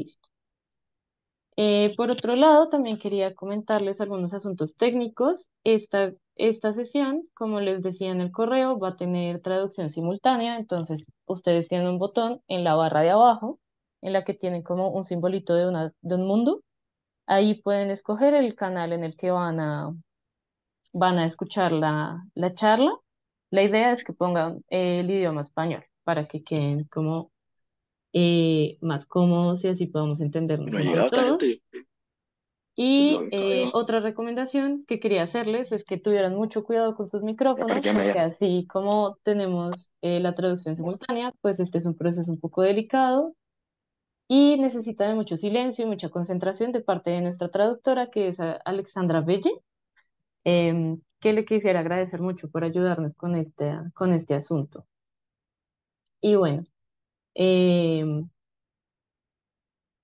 explícito. Eh, por otro lado, también quería comentarles algunos asuntos técnicos. Esta, esta sesión, como les decía en el correo, va a tener traducción simultánea, entonces ustedes tienen un botón en la barra de abajo, en la que tienen como un simbolito de, un mundo. Ahí pueden escoger el canal en el que van a, van a escuchar la, la charla. La idea es que pongan el idioma español para que queden como eh, más cómodos y así podamos entendernos todos. Y eh, otra recomendación que quería hacerles es que tuvieran mucho cuidado con sus micrófonos, porque así como tenemos eh, la traducción simultánea, pues este es un proceso un poco delicado y necesita de mucho silencio y mucha concentración de parte de nuestra traductora, que es Alexandra Belle, em, que le quisiera agradecer mucho por ayudarnos con este, con este asunto. Y bueno, em,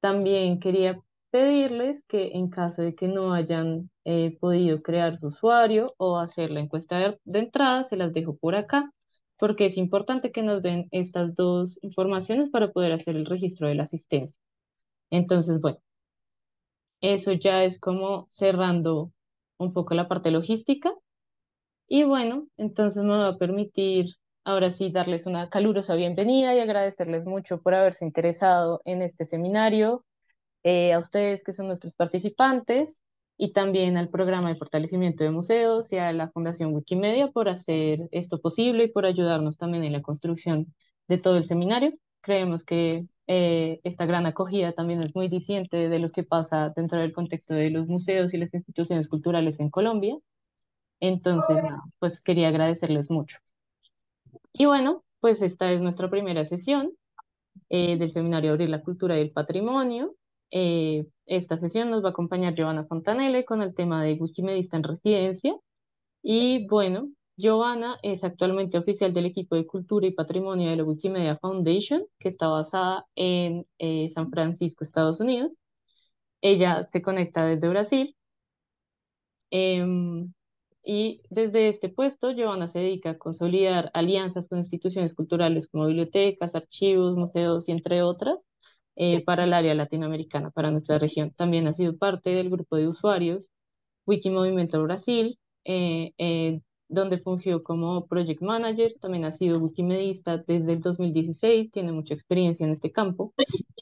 también quería pedirles que en caso de que no hayan eh, podido crear su usuario o hacer la encuesta de, de entrada, se las dejo por acá, porque es importante que nos den estas dos informaciones para poder hacer el registro de la asistencia. Entonces, bueno, eso ya es como cerrando un poco la parte logística. Y bueno, entonces me va a permitir ahora sí darles una calurosa bienvenida y agradecerles mucho por haberse interesado en este seminario, eh, a ustedes que son nuestros participantes y también al programa de fortalecimiento de museos y a la Fundación Wikimedia por hacer esto posible y por ayudarnos también en la construcción de todo el seminario. Creemos que eh, esta gran acogida también es muy diciente de lo que pasa dentro del contexto de los museos y las instituciones culturales en Colombia. Entonces, pues quería agradecerles mucho. Y bueno, pues esta es nuestra primera sesión eh, del seminario Abrir la Cultura y el Patrimonio. Eh, esta sesión nos va a acompañar Giovanna Fontanelle con el tema de Wikimedista en residencia. Y bueno, Giovanna es actualmente oficial del equipo de Cultura y Patrimonio de la Wikimedia Foundation, que está basada en eh, San Francisco, Estados Unidos. Ella se conecta desde Brasil. Em, y desde este puesto, Giovanna se dedica a consolidar alianzas con instituciones culturales como bibliotecas, archivos, museos y entre otras eh, para el área latinoamericana, para nuestra región. También ha sido parte del grupo de usuarios Wikimovimiento Brasil, eh, eh, donde fungió como project manager, también ha sido wikimedista desde el 2016, tiene mucha experiencia en este campo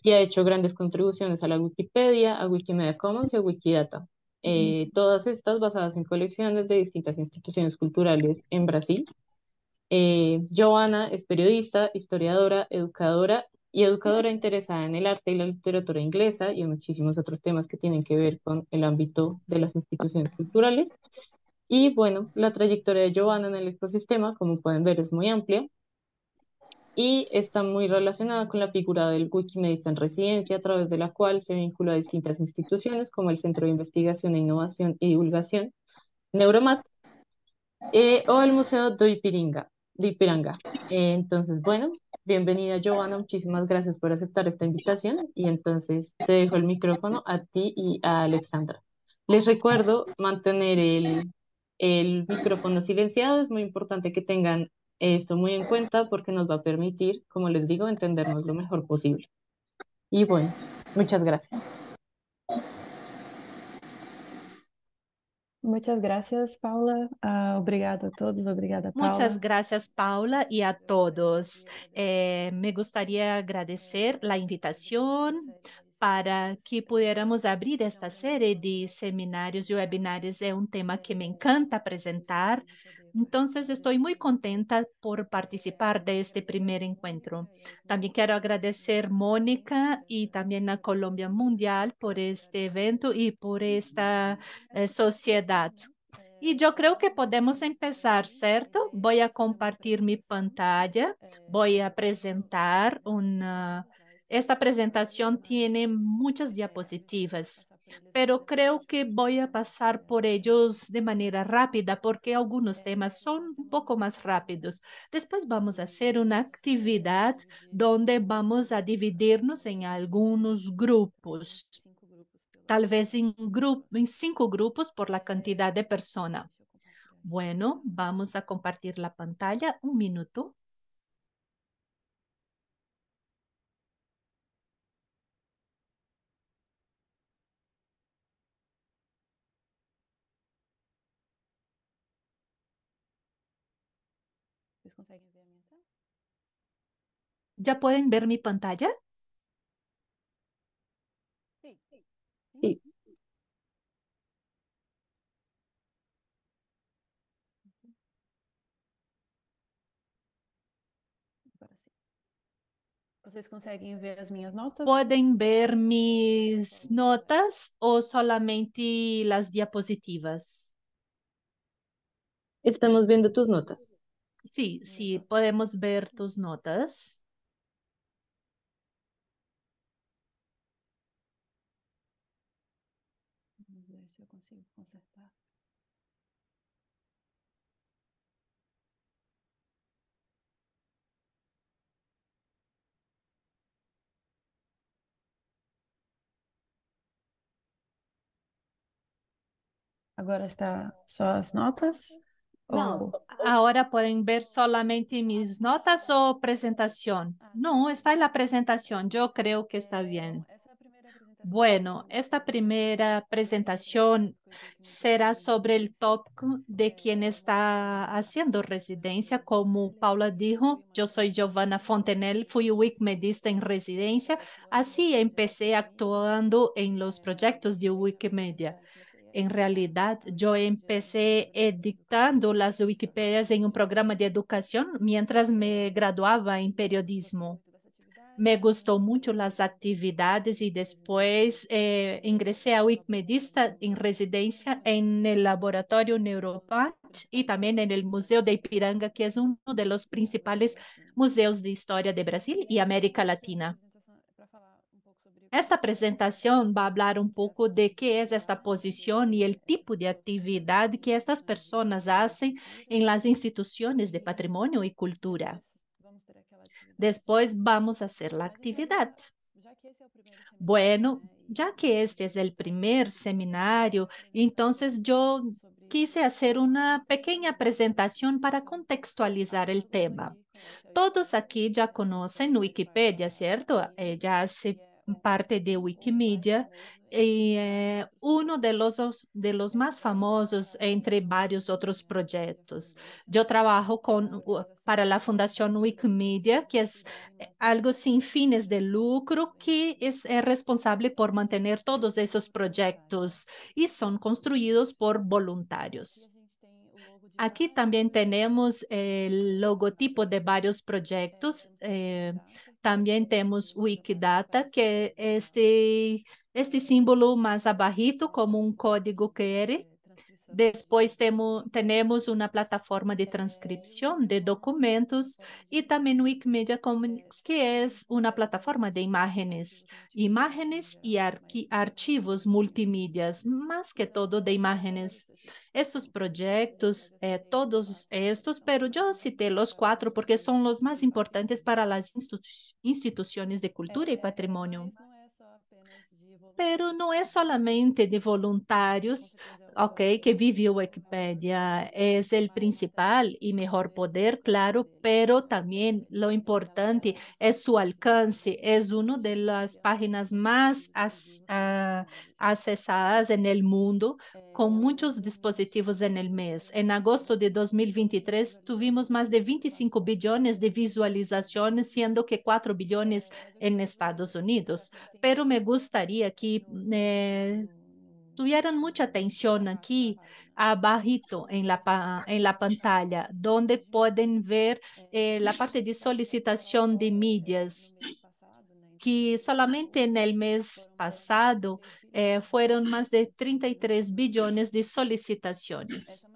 y ha hecho grandes contribuciones a la Wikipedia, a Wikimedia Commons y a Wikidata. Eh, todas estas basadas en colecciones de distintas instituciones culturales en Brasil. Eh, Joana es periodista, historiadora, educadora y educadora interesada en el arte y la literatura inglesa y en muchísimos otros temas que tienen que ver con el ámbito de las instituciones culturales. Y bueno, la trayectoria de Giovanna en el ecosistema, como pueden ver, es muy amplia y está muy relacionada con la figura del Wikimedista en residencia, a través de la cual se vincula a distintas instituciones como el Centro de Investigación e Innovación y Divulgación, Neuromat, eh, o el Museo de Ipiranga. Eh, entonces, bueno, bienvenida Giovanna, muchísimas gracias por aceptar esta invitación y entonces te dejo el micrófono a ti y a Alexandra. Les recuerdo mantener el, el micrófono silenciado, es muy importante que tengan esto muy en cuenta porque nos va a permitir, como les digo, entendernos lo mejor posible. Y bueno, muchas gracias. Muchas gracias, Paula. Uh, obrigada a todos, obrigada, Paula. Muchas gracias, Paula, y a todos. Eh, me gustaría agradecer la invitación para que pudiéramos abrir esta série de seminários e webinários. É um tema que me encanta apresentar. Então, estou muito contenta por participar deste primeiro encontro. Também quero agradecer Mônica e também a Colômbia Mundial por este evento e por esta eh, sociedade. E eu creio que podemos começar, certo? Vou compartilhar minha pantalla, vou apresentar uma. Esta apresentação tem muitas diapositivas. Pero creo que voy a pasar por ellos de manera rápida porque algunos temas son un poco más rápidos. Después vamos a hacer una actividad donde vamos a dividirnos en algunos grupos, tal vez en, en cinco grupos por la cantidad de personas. Bueno, vamos a compartir la pantalla. Un minuto. ¿Ya pueden ver mi pantalla? Sí. Vocês conseguem ver as minhas notas? ¿Pueden ver mis notas o solamente las diapositivas? Estamos viendo tus notas. Sí, sí, podemos ver tus notas. Vamos ver se eu consigo consertar. Agora está só as notas? No. Ou- Ahora pueden ver solamente mis notas o presentación. No, está en la presentación. Yo creo que está bien. Bueno, esta primera presentación será sobre el tópico de quien está haciendo residencia. Como Paula dijo, yo soy Giovanna Fontenelle, fui Wikimedista en residencia. Así empecé actuando en los proyectos de Wikimedia. En realidad, yo empecé editando las Wikipedias en un programa de educación mientras me graduaba en periodismo. Me gustó mucho las actividades y después eh, ingresé a Wikimedista en residencia en el laboratorio Neuropat y también en el Museo de Ipiranga, que es uno de los principales museos de historia de Brasil y América Latina. Esta presentación va a hablar un poco de qué es esta posición y el tipo de actividad que estas personas hacen en las instituciones de patrimonio y cultura. Después vamos a hacer la actividad. Bueno, ya que este es el primer seminario, entonces yo quise hacer una pequeña presentación para contextualizar el tema. Todos aquí ya conocen Wikipedia, ¿cierto? Ella hace parte de Wikimedia y eh, uno de los, de los más famosos entre varios otros proyectos. Yo trabajo con, para la Fundación Wikimedia, que es algo sin fines de lucro, que es, es responsable por mantener todos esos proyectos y son construidos por voluntarios. Aquí también tenemos el logotipo de varios proyectos. Eh, también tenemos Wikidata, que este, este símbolo más abajito como un código QR. Después temo, tenemos una plataforma de transcripción de documentos y también Wikimedia Commons, que es una plataforma de imágenes, imágenes y arqui archivos multimedia, más que todo de imágenes. Estos proyectos, eh, todos estos, pero yo cité los cuatro porque son los más importantes para las institu instituciones de cultura y patrimonio. Pero não é solamente de voluntários, ok, que vive Wikipedia, é o principal e melhor poder, claro, pero também lo importante é su alcance, é uma das páginas mais as, uh, acessadas en el mundo, com muitos dispositivos en el mês. Em agosto de 2023, tuvimos mais de 25 bilhões de visualizações, sendo que 4 bilhões em Estados Unidos. Pero me gustaría que tuvieran mucha atención aquí, abajito en la, en la pantalla, donde pueden ver eh, la parte de solicitación de medias, que solamente en el mes pasado eh, fueron más de 33 billones de solicitaciones.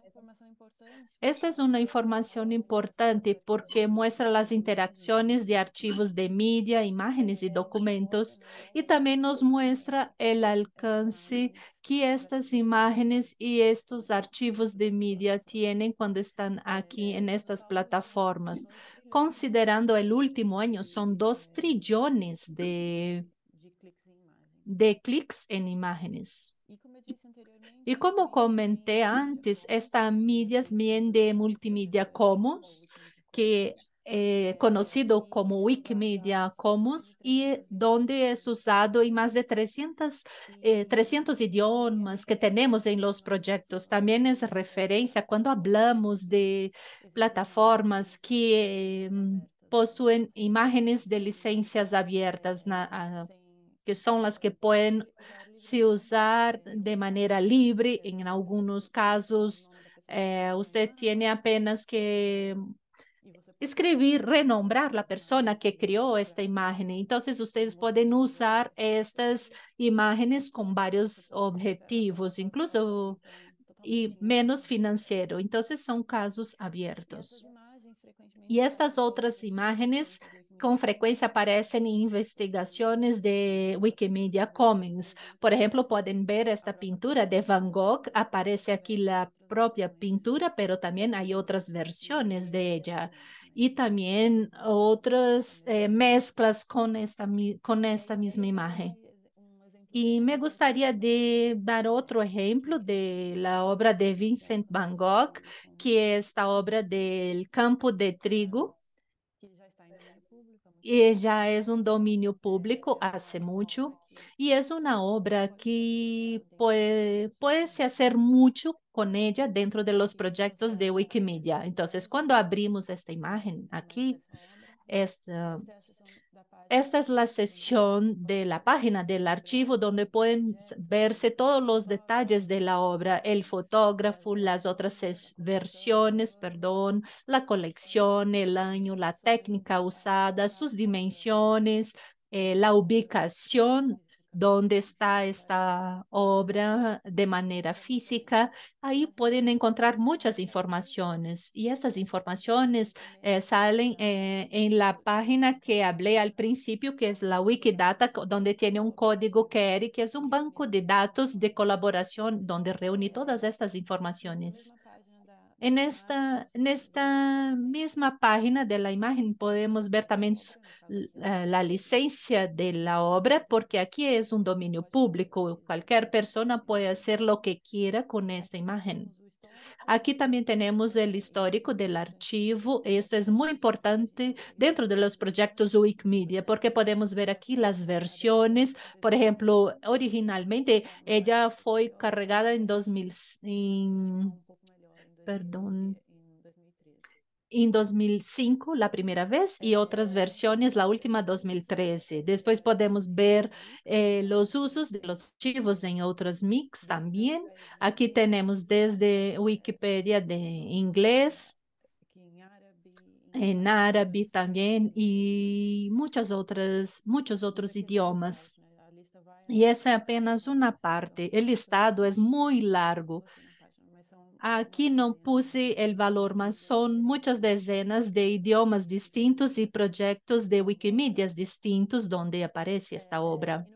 Esta es una información importante porque muestra las interacciones de archivos de media, imágenes y documentos y también nos muestra el alcance que estas imágenes y estos archivos de media tienen cuando están aquí en estas plataformas. Considerando el último año, son dos trillones de, de clics en imágenes. Y como comenté antes, esta media es bien de multimedia commons, que eh, conocido como Wikimedia Commons y donde es usado en más de 300, eh, 300 idiomas que tenemos en los proyectos. También es referencia cuando hablamos de plataformas que eh, poseen imágenes de licencias abiertas, na, que son las que pueden se usar de manera libre. En algunos casos, eh, usted tiene apenas que escribir, renombrar la persona que creó esta imagen. Entonces, ustedes pueden usar estas imágenes con varios objetivos, incluso y menos financiero. Entonces, son casos abiertos. Y estas otras imágenes con frecuencia aparecen en investigaciones de Wikimedia Commons. Por ejemplo, pueden ver esta pintura de Van Gogh, aparece aquí la propia pintura, pero también hay otras versiones de ella y también otras eh, mezclas con esta, con esta misma imagen. Y me gustaría de dar otro ejemplo de la obra de Vincent Van Gogh, que es esta obra del campo de trigo, ya es un dominio público hace mucho y es una obra que puede, puede hacer mucho con ella dentro de los proyectos de Wikimedia. Entonces, cuando abrimos esta imagen aquí, esta, esta es la sesión de la página del archivo donde pueden verse todos los detalles de la obra, el fotógrafo, las otras versiones, perdón, la colección, el año, la técnica usada, sus dimensiones, eh, la ubicación dónde está esta obra de manera física, ahí pueden encontrar muchas informaciones y estas informaciones eh, salen eh, en la página que hablé al principio, que es la Wikidata, donde tiene un código QR, que es un banco de datos de colaboración donde reúne todas estas informaciones. En esta, en esta misma página de la imagen podemos ver también eh, la licencia de la obra, porque aquí es un dominio público. Cualquier persona puede hacer lo que quiera con esta imagen. Aquí también tenemos el histórico del archivo. Esto es muy importante dentro de los proyectos Wikimedia porque podemos ver aquí las versiones. Por ejemplo, originalmente ella fue cargada en 2000 perdón, en 2005 la primera vez y otras versiones, la última 2013. Después podemos ver eh, los usos de los archivos en otros mix también. Aquí tenemos desde Wikipedia de inglés, en árabe también y muchas otras, muchos otros idiomas. Y eso es apenas una parte. El listado es muy largo. Aquí no puse el valor, mas son muchas decenas de idiomas distintos y proyectos de Wikimedia distintos donde aparece esta obra.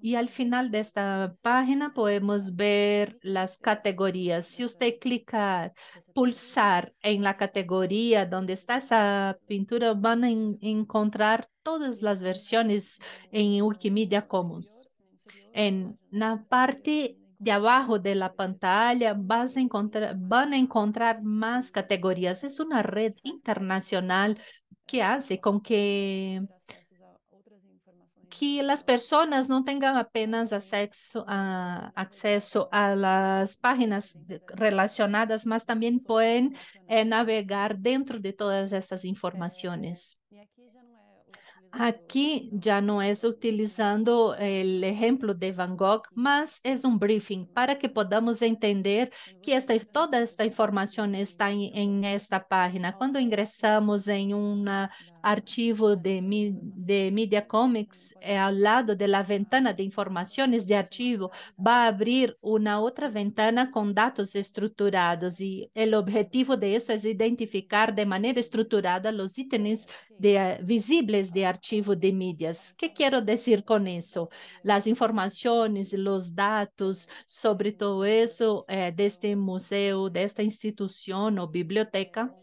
Y al final de esta página podemos ver las categorías. Si usted clica, pulsar en la categoría donde está esa pintura, van a encontrar todas las versiones en Wikimedia Commons. En la parte de abajo de la pantalla vas a encontrar, van a encontrar más categorías. Es una red internacional que hace con que, que las personas no tengan apenas acceso a, acceso a las páginas relacionadas, más también pueden eh, navegar dentro de todas estas informaciones. Aquí ya no es utilizando el ejemplo de Van Gogh, más es un briefing para que podamos entender que esta, toda esta información está en, en esta página. Cuando ingresamos en un archivo de, de Media Comics, eh, al lado de la ventana de informaciones de archivo, va a abrir una otra ventana con datos estructurados y el objetivo de eso es identificar de manera estructurada los ítems de, visibles de archivo de mídias. ¿Qué quiero decir con eso? Las informaciones, los datos sobre todo eso eh, de este museo, de esta institución o biblioteca,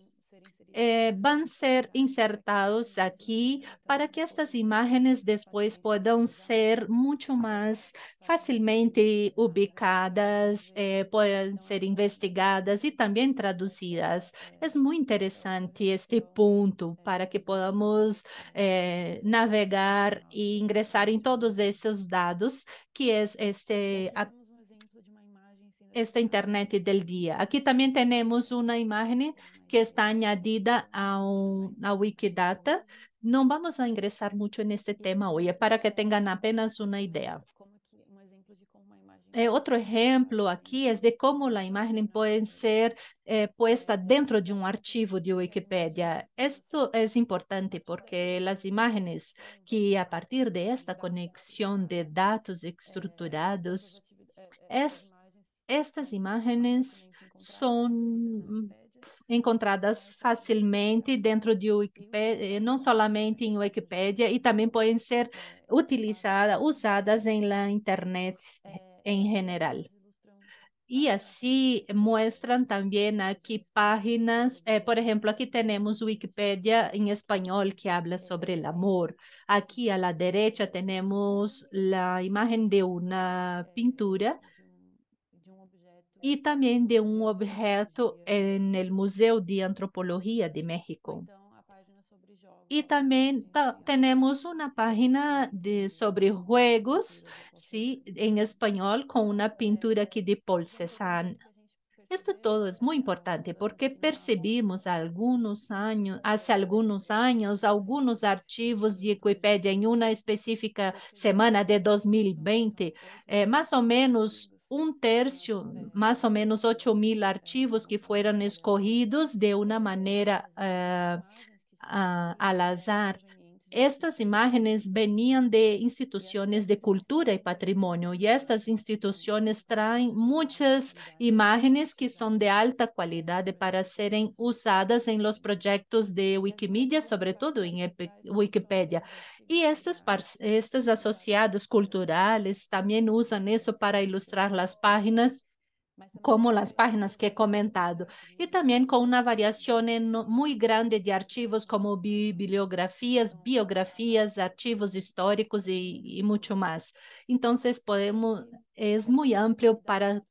eh, van ser insertados aquí para que estas imágenes después puedan ser mucho más fácilmente ubicadas, eh, ser investigadas y también traducidas. Es muy interesante este punto para que podamos eh, navegar e ingresar em todos esses dados, que é este esta internet del dia. Aqui também temos uma imagem que está añadida ao, ao Wikidata. Não vamos a ingressar muito neste tema hoje, para que tenham apenas uma ideia. Eh, outro exemplo aqui é de como a imagem pode ser eh, puesta dentro de um arquivo de Wikipedia. Isto é importante porque as imagens que a partir de esta conexão de dados estruturados, es, estas imagens são encontradas facilmente dentro de Wikipedia, não somente em Wikipedia, e também podem ser utilizadas, usadas em la internet en general. Y así muestran también aquí páginas, eh, por ejemplo, aquí tenemos Wikipedia en español que habla sobre el amor. Aquí a la derecha tenemos la imagen de una pintura y también de un objeto en el Museo de Antropología de México. Y también tenemos una página de, sobre juegos, ¿sí? En español, con una pintura aquí de Paul Cézanne. Esto todo es muy importante porque percibimos algunos años, hace algunos años, algunos archivos de Wikipedia en una específica semana de 2020, eh, más o menos un tercio, más o menos 8 mil archivos que fueron escogidos de una manera uh, uh, al azar. Estas imágenes venían de instituciones de cultura y patrimonio y estas instituciones traen muchas imágenes que son de alta calidad para serem usadas en los proyectos de Wikimedia, sobre todo en Wikipedia. Y estos, estos asociados culturales también usan eso para ilustrar las páginas como as páginas que he comentado, e também com uma variação muito grande de arquivos como bibliografias, biografias, arquivos históricos e, e muito mais. Então, podemos, é muito amplo para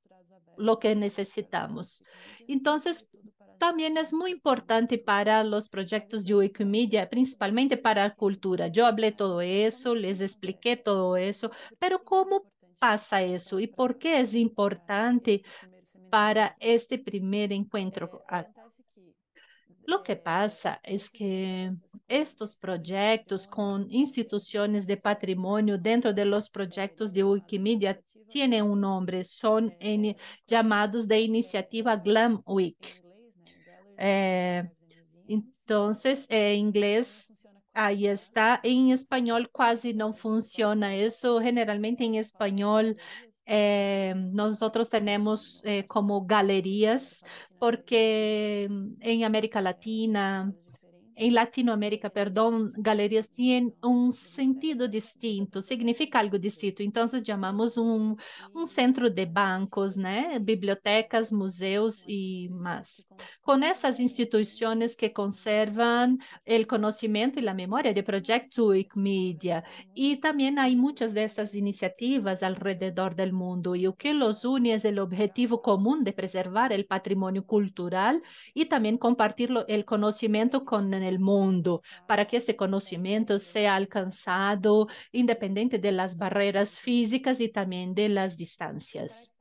lo que necessitamos. Então, também é muito importante para os projetos de Wikimedia, principalmente para cultura. Eu falei todo isso, les expliquei todo isso, pero como pasa eso y por qué es importante para este primer encuentro. Lo que pasa es que estos proyectos con instituciones de patrimonio dentro de los proyectos de Wikimedia tienen un nombre, son llamados de iniciativa Glam Week. Eh, entonces, en inglés Aí está. Em espanhol quase não funciona isso. Generalmente em espanhol eh, nosotros tenemos eh, como galerías, porque en América Latina em Latinoamérica, perdão, galerias têm um sentido distinto, significa algo distinto. Então, chamamos um, um centro de bancos? Bibliotecas, museus e mais. Com essas instituições que conservam o conhecimento e a memória de projetos Wikimedia. E também há muitas dessas iniciativas ao redor do mundo. E o que os une é o objetivo comum de preservar o patrimônio cultural e também compartilhar o conhecimento com el mundo, para que este conocimiento sea alcanzado independiente de las barreras físicas y también de las distancias.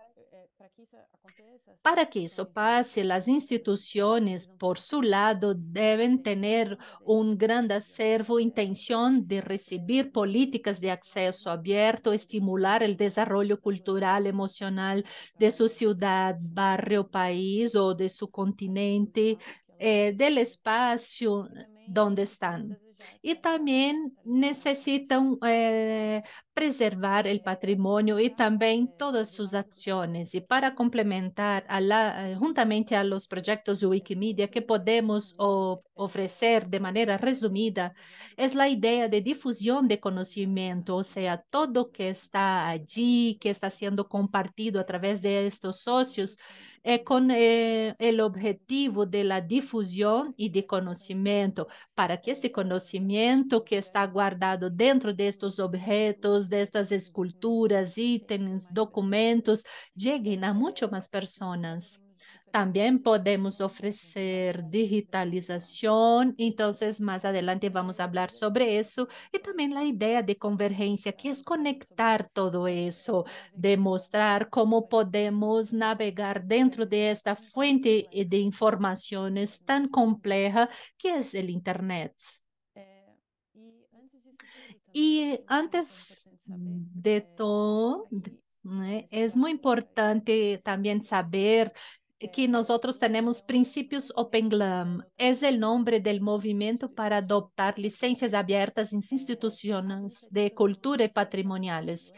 Para que isso passe, as instituições, por seu lado, devem ter um grande acervo, intenção de receber políticas de acesso aberto, estimular o desenvolvimento cultural, emocional de sua cidade, barrio, país ou de seu continente, eh, del espacio donde están. Y también necesitan eh, preservar el patrimonio y también todas sus acciones. Y para complementar eh, juntamente a los proyectos de Wikimedia que podemos ofrecer de manera resumida, es la idea de difusión de conocimiento, o sea, todo que está allí, que está siendo compartido a través de estos socios, é com eh, o objetivo de la difusão e de conhecimento, para que esse conhecimento que está guardado dentro destes objetos, destas esculturas, itens, documentos, cheguem a muito mais pessoas. También podemos ofrecer digitalización, entonces más adelante vamos a hablar sobre eso y también la idea de convergencia, que es conectar todo eso, demostrar cómo podemos navegar dentro de esta fuente de informaciones tan compleja que es el Internet. Y antes de todo, es muy importante también saber que nosotros tenemos Princípios Open Glam. É o nome do movimento para adoptar licencias abiertas em instituições de cultura e patrimoniales.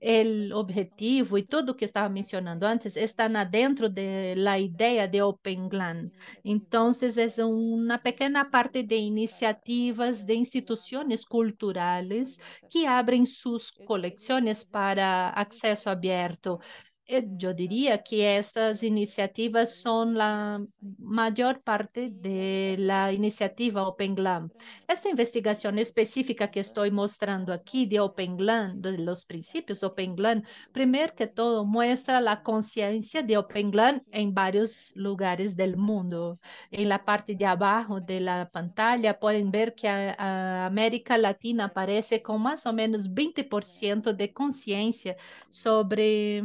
O objetivo e tudo que estava mencionando antes está dentro de la ideia de Open Glam. Então, é uma pequena parte de iniciativas de instituições culturais que abrem suas coleções para acesso aberto. Eu diria que estas iniciativas são a maior parte da iniciativa Open Glam. Esta investigação específica que estou mostrando aqui de Open Glam, de los princípios Open Glam, primeiro que todo mostra a consciência de Open Glam em vários lugares do mundo. Em la parte de abaixo da pantalla podem ver que a, América Latina aparece com mais ou menos 20% de consciência sobre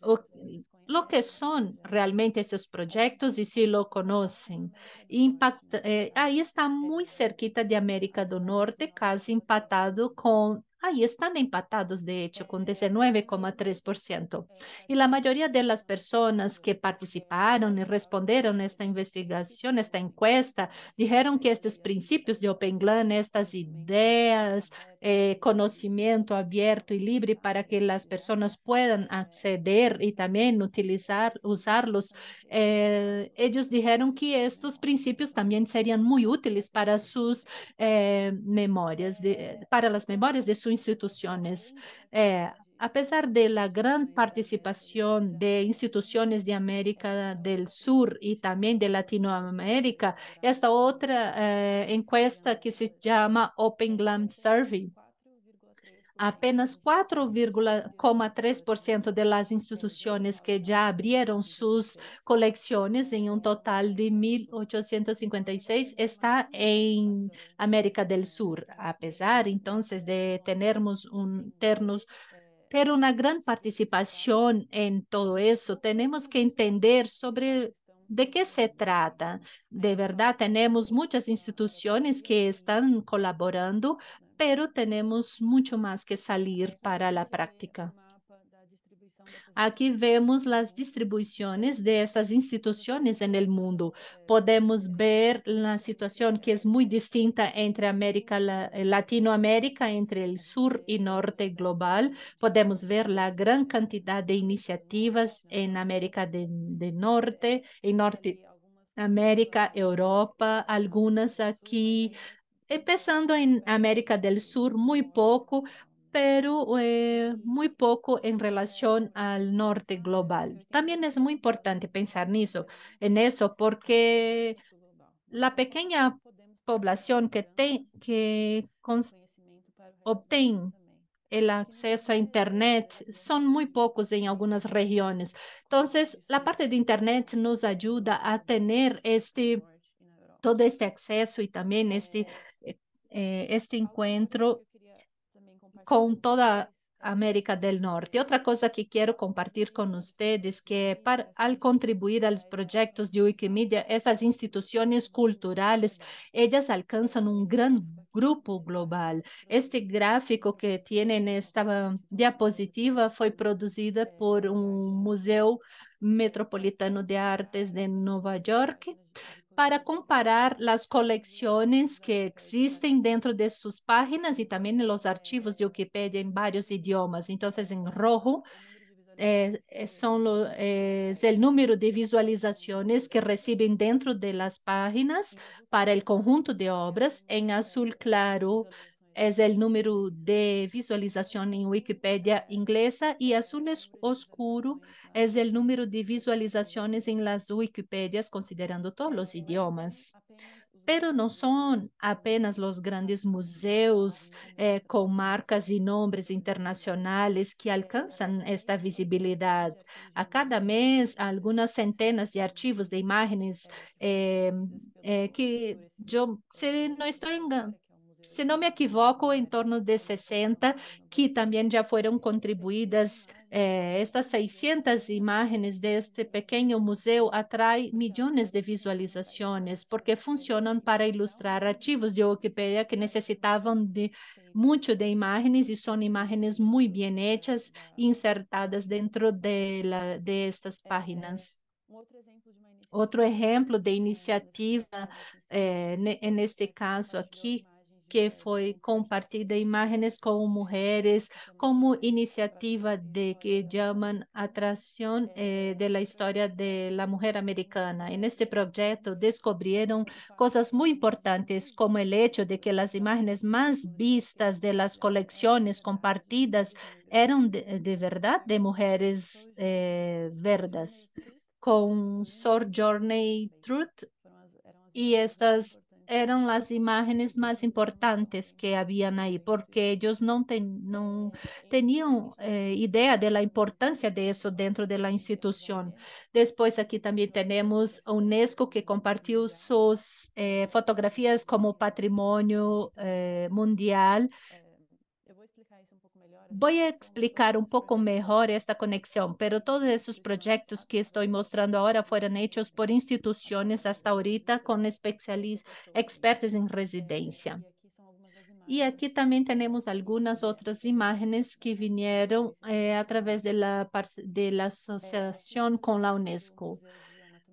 o, lo que son realmente estos proyectos y si lo conocen. Impacta, eh, ahí está muy cerquita de América do Norte, casi empatado con Ahí están empatados, de hecho, con 19,3%. Y la mayoría de las personas que participaron y respondieron a esta investigación, esta encuesta, dijeron que estos principios de Open Glam, estas ideas, eh, conocimiento abierto y libre para que las personas puedan acceder y también utilizar, usarlos, eh, ellos dijeron que estos principios también serían muy útiles para sus eh, memorias, de, para las memorias de sus instituciones. Eh, a pesar de la gran participación de instituciones de América del Sur y también de Latinoamérica, esta otra eh, encuesta que se llama Open Glam Survey, apenas 4,3% de las instituciones que ya abrieron sus colecciones en un total de 1.856 está en América del Sur. A pesar entonces de tenermos un, ternos, ter una gran participación en todo eso, tenemos que entender sobre de qué se trata. De verdad, tenemos muchas instituciones que están colaborando pero tenemos mucho más que salir para la práctica. Aquí vemos las distribuciones de estas instituciones en el mundo. Podemos ver la situación que es muy distinta entre América, Latinoamérica, entre el sur y norte global. Podemos ver la gran cantidad de iniciativas en América del Norte, en Norte América, Europa, algunas aquí empezando en América del Sur muy poco, pero eh, muy poco en relación al norte global. También es muy importante pensar en eso, en eso porque la pequeña población que, te, que obtiene el acceso a Internet son muy pocos en algunas regiones. Entonces, la parte de Internet nos ayuda a tener este, todo este acceso y también este eh, este encuentro con toda América del Norte. Otra cosa que quiero compartir con ustedes que para, al contribuir a los proyectos de Wikimedia, estas instituciones culturales, ellas alcanzan un gran grupo global. Este gráfico que tienen esta diapositiva fue producida por un museo metropolitano de artes de Nueva York para comparar las colecciones que existen dentro de sus páginas y también en los archivos de Wikipedia en varios idiomas. Entonces, en rojo eh, eh son eh, es el número de visualizaciones que reciben dentro de las páginas para el conjunto de obras. En azul claro es el número de visualización en Wikipedia inglesa y azul oscuro es el número de visualizaciones en las Wikipedias considerando todos los idiomas. Pero não são apenas os grandes museus eh, com marcas e nomes internacionais que alcançam esta visibilidade. A cada mês, algumas centenas de arquivos de imagens eh, eh, que eu, se não estou enganado, se não me equivoco, em torno de 60 que também já foram contribuídas. Eh, estas 600 imagens deste pequeno museu atraem milhões de visualizações, porque funcionam para ilustrar arquivos de Wikipedia que necessitavam de muito de imagens e são imagens muito bem hechas insertadas dentro de, de estas páginas. Outro exemplo de iniciativa, eh, neste caso aqui, que foi compartida imagens com mulheres como iniciativa de que chamam atração eh, da história da mulher americana. E neste projeto descobriram coisas muito importantes, como o hecho de que as imagens mais vistas das coleções compartidas eram de, de verdade de mulheres eh, verdes, com Sojourner Truth, e estas eram as imagens mais importantes que haviam aí, porque eles não, ten, não tinham eh, ideia da importância disso dentro da instituição. Depois aqui também temos a Unesco que compartilhou suas eh, fotografias como patrimônio eh, mundial Vou explicar um pouco melhor esta conexão, pero todos esses projetos que estou mostrando agora foram feitos por instituições hasta ahorita especialistas, expertos em residência. E aqui também temos algumas outras imagens que vieram eh, através da associação com a Unesco.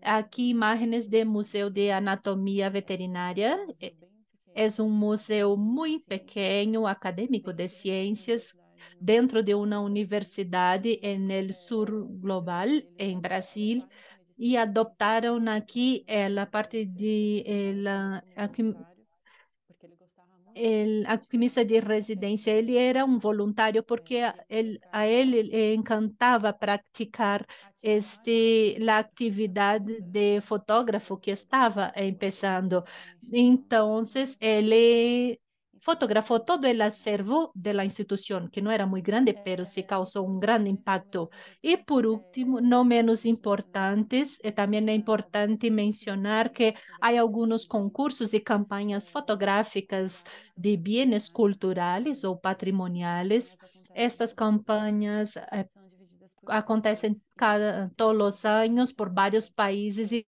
Aqui imagens do Museu de Anatomia Veterinária. É um museu muito pequeno, acadêmico de ciências, dentro de uma universidade no sul global, em Brasil, e adoptaram aqui a parte de ela, el alquimista de residência, ele era um voluntário porque ele, a ele encantava praticar este a atividade de fotógrafo que estava começando. Então, ele fotografou todo o acervo da instituição, que não era muito grande, mas se causou um grande impacto. E por último, não menos importantes, e também é importante mencionar que há alguns concursos e campanhas fotográficas de bienes culturais ou patrimoniais. Estas campanhas eh, acontecem cada, todos os anos por vários países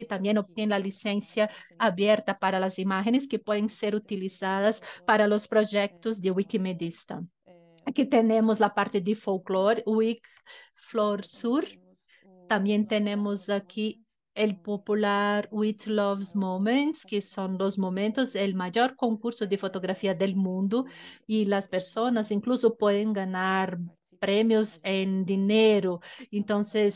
e também obtém a licença aberta para as imagens que podem ser utilizadas para os projetos de Wikimedista. Aqui temos a parte de folclore, Wik Flor Sur. Também temos aqui o popular With Love's Moments, que são dos momentos, o maior concurso de fotografia do mundo, e as pessoas incluso podem ganhar prêmios em dinheiro. Então, se,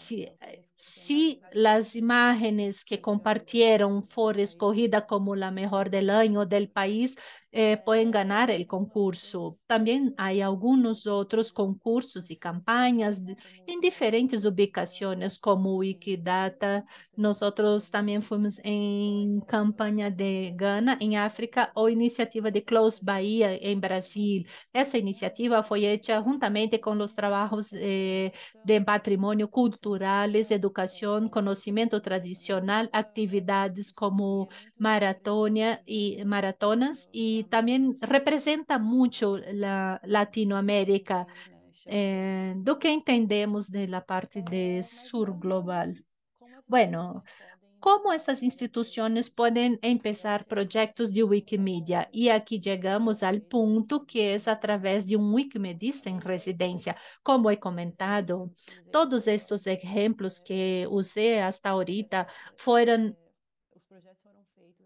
si las imágenes que compartieron fueron escogidas como la mejor del año del país, eh, pueden ganar el concurso. También hay algunos otros concursos y campañas en diferentes ubicaciones como Wikidata. Nosotros también fuimos en campaña de Ghana, en África, o iniciativa de Close Bahía en Brasil. Esa iniciativa fue hecha juntamente con los trabajos eh, de patrimonio culturales, educación, conocimiento tradicional, actividades como maratona y maratonas y también representa mucho la Latinoamérica, eh, que entendemos de la parte de sur global. Bueno, ¿cómo estas instituciones pueden empezar proyectos de Wikimedia? Y aquí llegamos al punto que es a través de un Wikimedista en residencia. Como he comentado, todos estos ejemplos que usé hasta ahorita fueron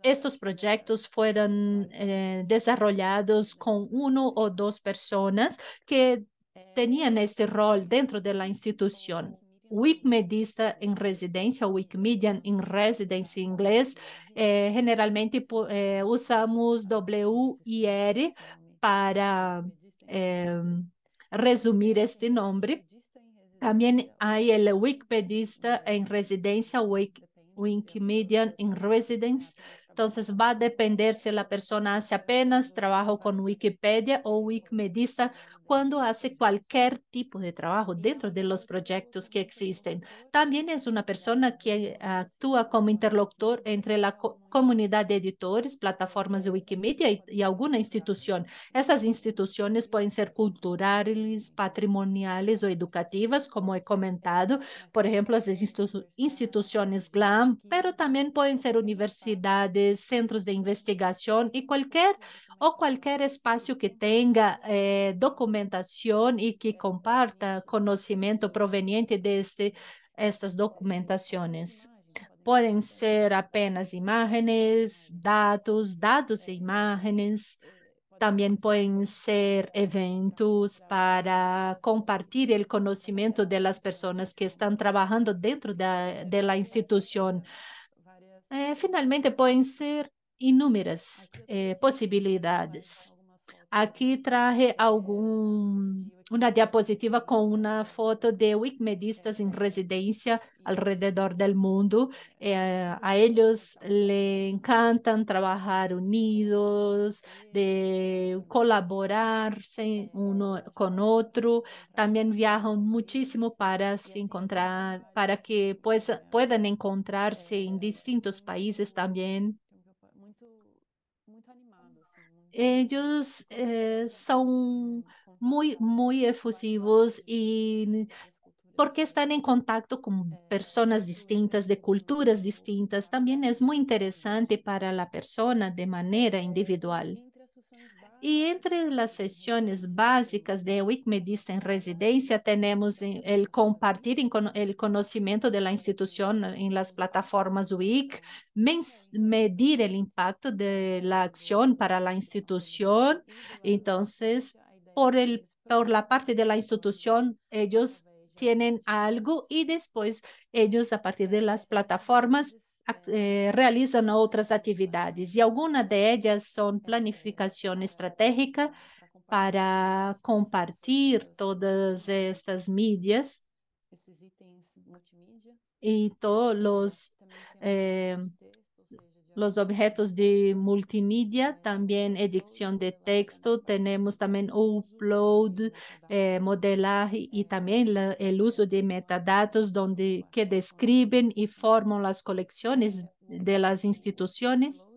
estos projetos foram eh, desarrollados com uma ou duas pessoas que tinham este rol dentro da instituição. Wikimedista em residência, Wikimedian em residência em inglês. É, generalmente é, usamos WIR para é, resumir este nome. Também há o Wikipedista residência, Wik, Wikimedian em residence. Entonces va a depender si la persona hace apenas trabajo con Wikipedia o Wikimedista cuando hace cualquier tipo de trabajo dentro de los proyectos que existen. También es una persona que actúa como interlocutor entre la comunidad de editores, plataformas de Wikimedia y, alguna institución. Estas instituciones pueden ser culturales, patrimoniales o educativas, como he comentado, por ejemplo, las institu GLAM, pero también pueden ser universidades, centros de investigación y cualquier o cualquier espacio que tenga eh, y que comparta conocimiento proveniente de este, estas documentaciones. Podem ser apenas imagens, dados, dados e imagens. Também podem ser eventos para compartilhar o conhecimento das pessoas que estão trabalhando dentro da, da instituição. Eh, finalmente, podem ser inúmeras eh, possibilidades. Aqui traje algum uma diapositiva com uma foto de wikimedistas em residência alrededor do mundo. Eh, a eles le encantam trabalhar unidos, de colaborar um com outro. Também viajam muitíssimo para se encontrar, para que pues, puedan encontrar-se em distintos países também. Ellos eh, son muy, muy efusivos y porque están en contacto con personas distintas, de culturas distintas, también es muy interesante para la persona de manera individual. E entre as sessões básicas de Wikimedista em residência, temos o compartilhar o conhecimento da instituição em las plataformas Wik, medir o impacto de la acción para la institución. Entonces, por, el, por la parte de la institución, ellos tienen algo y después ellos a partir de las plataformas eh, realizam outras atividades e algumas delas são planificação estratégica para compartilhar todas estas mídias e todos os eh, los objetos de multimedia, también edición de texto, tenemos también upload, eh, modelaje y también el uso de metadatos donde, que describen y forman las colecciones de las instituciones,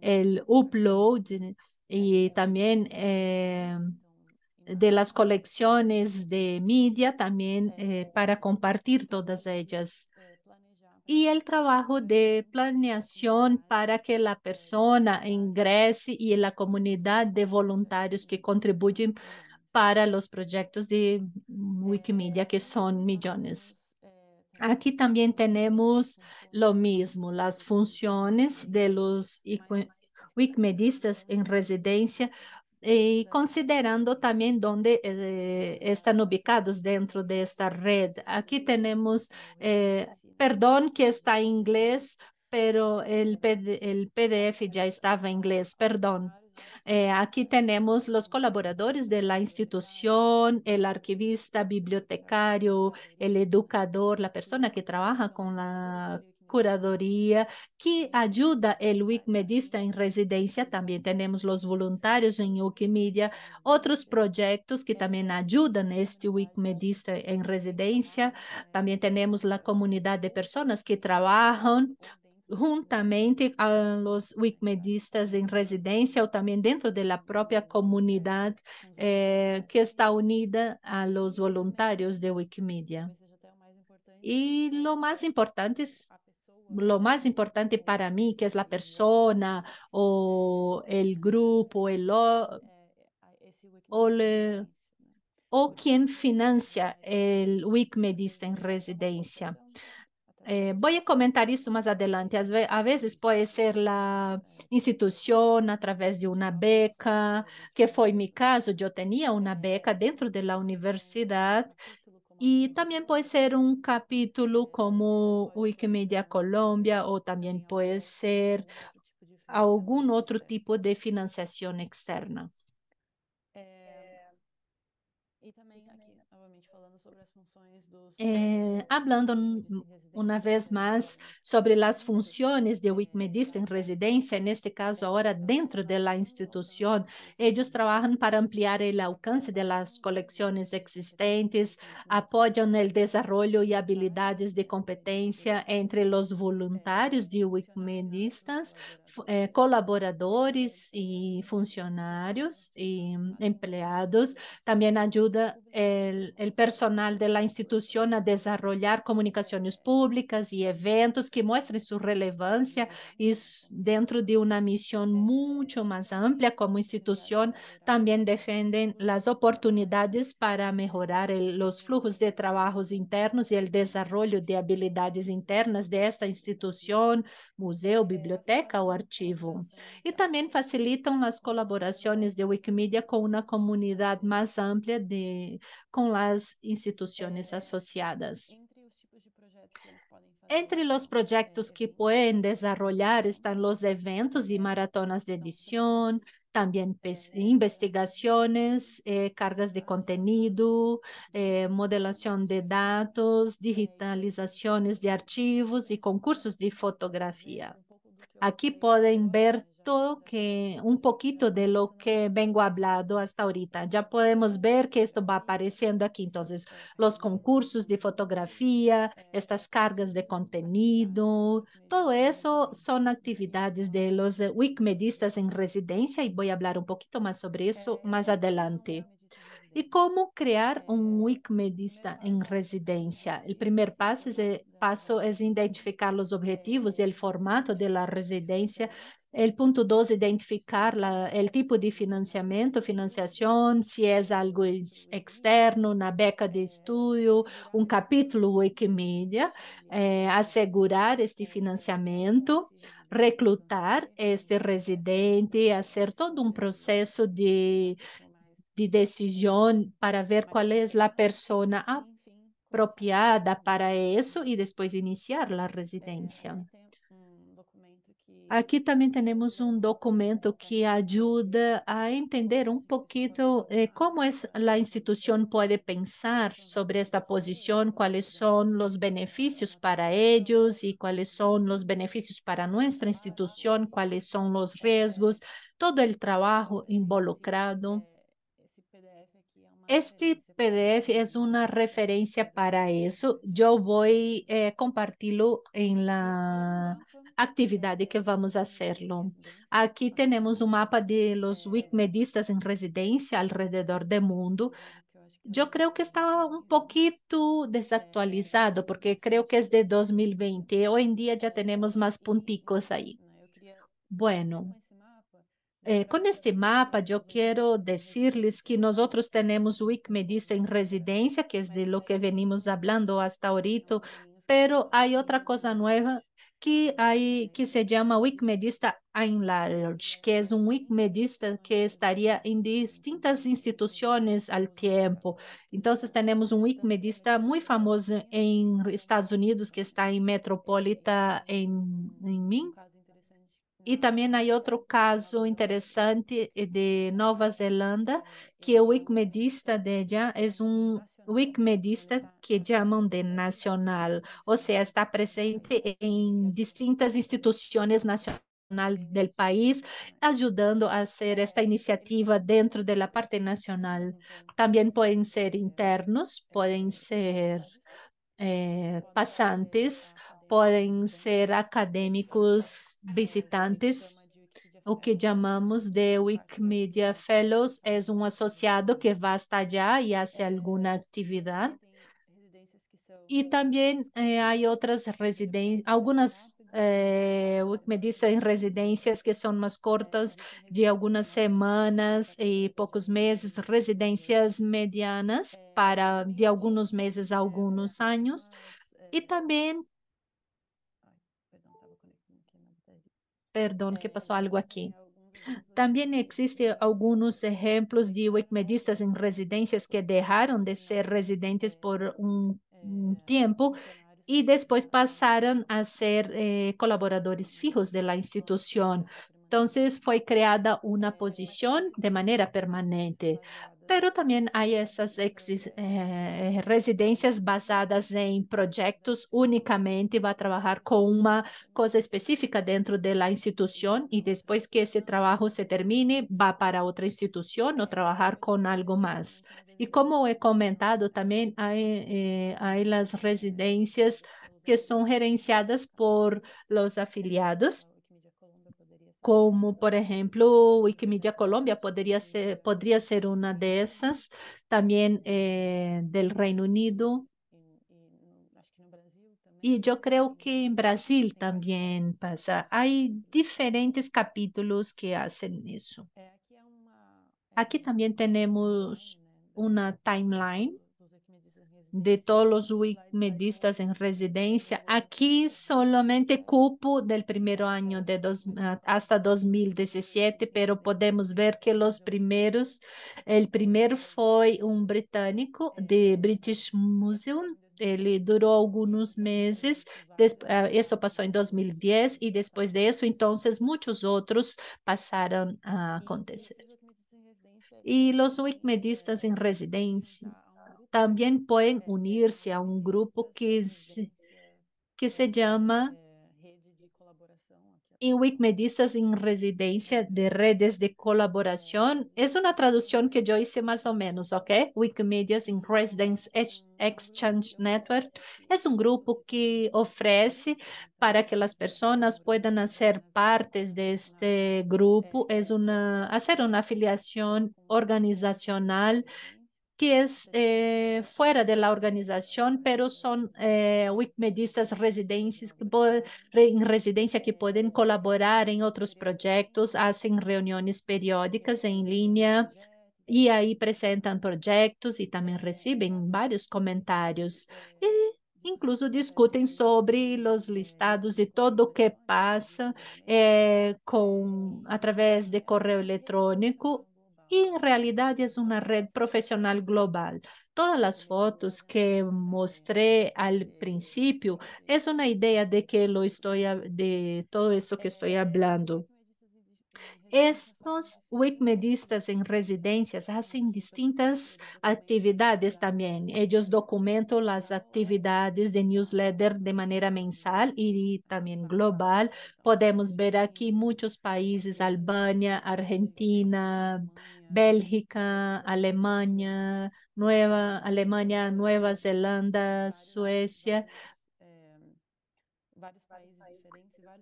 el upload y también eh, de las colecciones de media también eh, para compartir todas ellas y el trabajo de planeación para que la persona ingrese y la comunidad de voluntarios que contribuyen para los proyectos de Wikimedia, que son millones. Aquí también tenemos lo mismo, las funciones de los wikimedistas en residencia y considerando también dónde eh, están ubicados dentro de esta red. Aquí tenemos eh, Perdón que está en inglés, pero el, el PDF ya estaba en inglés, perdón. Eh, aquí tenemos los colaboradores de la institución, el arquivista, bibliotecario, el educador, la persona que trabaja con la curadoria, que ajuda o Wikimedista em residência. Também temos os voluntários em Wikimedia, outros projetos que também ajudam este Wikimedista em residência. Também temos a comunidade de pessoas que trabalham juntamente a los wikimedistas em residência ou também dentro da própria comunidade eh, que está unida a los voluntários de Wikimedia. E lo mais importante lo más importante para mí, que es la persona o el grupo el, o, le, o quien financia el Wikimedista en residencia. Eh, voy a comentar isso mais adelante. A vezes pode ser a instituição através de uma beca, que foi meu caso, eu tinha uma beca dentro da universidade Y también puede ser un capítulo como Wikimedia Colombia o también puede ser algún otro tipo de financiación externa. Eh, hablando una vez más sobre las funciones de Wikimedista en residencia, en este caso ahora dentro de la institución, ellos trabajan para ampliar el alcance de las colecciones existentes, apoyan el desarrollo y habilidades de competencia entre los voluntarios de Wikimedistas, eh, colaboradores y funcionarios y empleados. También ayuda el, el personal de la institución a desarrollar comunicaciones públicas y eventos que muestren su relevancia y dentro de una misión mucho más amplia como institución, también defienden las oportunidades para mejorar el, los flujos de trabajos internos y el desarrollo de habilidades internas de esta institución, museo, biblioteca o archivo. Y también facilitan las colaboraciones de Wikimedia con una comunidad más amplia de, con las instituciones asociadas. Entre los proyectos que pueden desarrollar están los eventos y maratonas de edición, también investigaciones, eh, cargas de contenido, eh, modelación de datos, digitalizaciones de archivos y concursos de fotografía. Aquí pueden ver todo que un poquito de lo que vengo hablando hasta ahorita. Ya podemos ver que esto va apareciendo aquí. Entonces, los concursos de fotografía, estas cargas de contenido, todo eso son actividades de los wikimedistas en residencia y voy a hablar un poquito más sobre eso más adelante. ¿Y cómo crear un wikimedista en residencia? El primer paso es, paso es identificar los objetivos y el formato de la residencia. el punto dos, identificar la, el tipo de financiamiento, financiación, si es algo externo, una beca de estudio, un capítulo Wikimedia, eh, asegurar este financiamento, reclutar este residente, hacer todo un proceso de, de decisión para ver cuál es la persona apropiada para eso y después iniciar la residencia. Aqui também temos um documento que ajuda a entender um pouquinho eh, como é a instituição pode pensar sobre esta posição, quais são os benefícios para eles e quais são os benefícios para nossa instituição, quais são os riscos, todo o trabalho involucrado. Este PDF es una referencia para eso. Yo voy a eh, compartirlo en la actividad que vamos a hacerlo. Aquí tenemos un mapa de los wikimedistas en residencia alrededor del mundo. Yo creo que está un poquito desactualizado porque creo que es de 2020. Hoy en día ya tenemos más punticos ahí. Bueno, eh, con este mapa, yo quiero decirles que nosotros tenemos Wikimedista en residencia, que es de lo que venimos hablando hasta ahorita, pero hay otra cosa nueva que, hay, que se llama Wikimedista en large, que es un Wikimedista que estaría en distintas instituciones al tiempo. Entonces tenemos un Wikimedista muy famoso en Estados Unidos que está en Metropolitan en, en Min, e também há outro caso interessante de Nova Zelândia, que o wikimedista de é um wikimedista que chamam de nacional, ou seja, está presente em distintas instituições nacionais del país, ajudando a hacer esta iniciativa dentro de la parte nacional. También pueden ser internos, pueden ser eh, pasantes, podem ser acadêmicos visitantes, o que chamamos de Wikimedia Fellows, é um associado que vai estagiar e faz alguma atividade. E também eh, há outras residências, algumas eh, wikimedistas em residências que são mais curtas, de algumas semanas e poucos meses, residências medianas para de alguns meses a alguns anos, e também Perdão, que passou algo aqui. También existen algunos ejemplos de wikimedistas en residencias que dejaron de ser residentes por un, un tiempo y después pasaron a ser eh, colaboradores fijos de la institución. Entonces fue creada una posición de manera permanente pero también hay esas eh, residencias basadas en proyectos únicamente, va a trabajar con una cosa específica dentro de la institución y después que ese trabajo se termine, va para otra institución o trabajar con algo más. Y como he comentado, también hay, eh, hay las residencias que son gerenciadas por los afiliados como por ejemplo Wikimedia Colombia podría ser, podría ser una de esas, también eh, del Reino Unido. Y yo creo que en Brasil también pasa. Hay diferentes capítulos que hacen eso. Aquí también tenemos una timeline de todos los wikimedistas en residencia. Aquí solamente cupo del primer año de dos, hasta 2017, pero podemos ver que los primeros, el primer fue un británico de British Museum, ele durou alguns meses, isso passou em 2010 e depois disso, então muitos outros passaram a acontecer. E os wikimedistas em residência también pueden unirse a un grupo que, se, que se llama Wikimedistas en Residencia de Redes de Colaboración. Es una traducción que yo hice más o menos, ¿ok? Wikimedias in Residence Exchange Network es un grupo que ofrece para que las personas puedan hacer partes de este grupo, es una, hacer una afiliación organizacional que es eh, fuera de la organización, pero son eh, wikimedistas residentes en residencia que pueden colaborar en otros proyectos, hacen reuniones periódicas en línea y ahí presentan proyectos y también reciben varios comentarios. Y incluso discutem sobre os listados e todo o que passa eh, com através de correio eletrônico y en realidad es una red profesional global. Todas las fotos que mostré al principio es una idea de que lo estoy de todo esto que estoy hablando. Estos wikimedistas en residencias hacen distintas actividades también. Ellos documentan las actividades de newsletter de manera mensal y también global. Podemos ver aquí muchos países, Albania, Argentina, Bélgica, Alemania, Nueva Alemania, Nueva Zelanda, Suecia,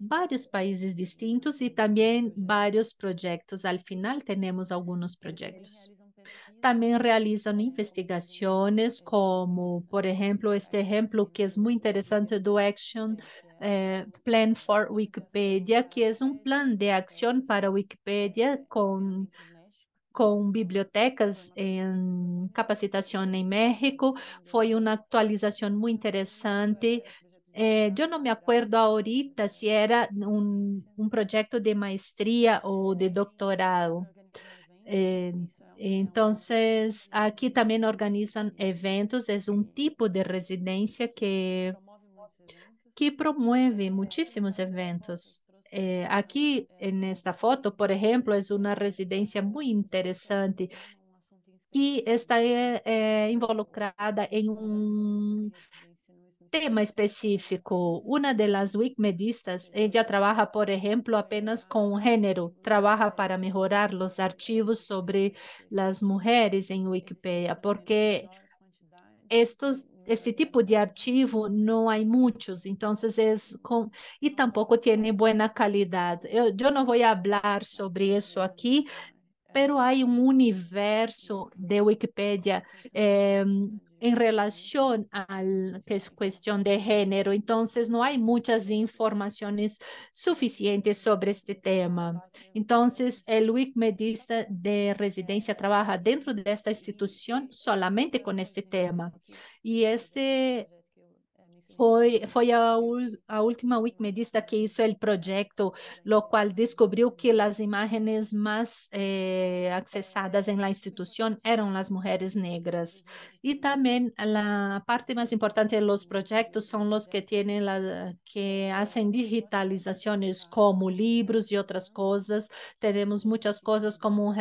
vários países distintos e também vários projetos. Al final, temos alguns projetos. Também realizam investigações, como, por exemplo, este exemplo que é muito interessante do Action eh, Plan for Wikipedia, que é um plano de ação para a Wikipedia com com bibliotecas em capacitação em México. Foi uma atualização muito interessante. Eh, no me acuerdo ahorita si era un proyecto de maestría o de doctorado. Eh, entonces, aquí también organizan eventos, es un tipo de residencia que, que promueve muchísimos eventos. Eh, aquí en esta foto, por ejemplo, es una residencia muy interesante que está eh, involucrada en un tema específico. Una de las wikimedistas, ella trabaja, por ejemplo, apenas con género, trabaja para mejorar los archivos sobre las mujeres en Wikipedia, porque estos este tipo de archivo no hay muchos, entonces es con, y tampoco tiene buena calidad. Yo, yo no voy a hablar sobre eso aquí, pero hay un universo de Wikipedia eh, en relación a que es cuestión de género, entonces no hay muchas informaciones suficientes sobre este tema. Entonces, el wikimedista de residencia trabaja dentro de esta institución solamente con este tema. Y este foi, foi a, a última Wikimedista que hizo el proyecto, lo cual descubriu que las imágenes más eh, accesadas en la institución eran las mujeres negras. Y también la parte más importante de los proyectos son los que tienen la, que hacen digitalizaciones como libros y otras cosas. Tenemos muchas cosas como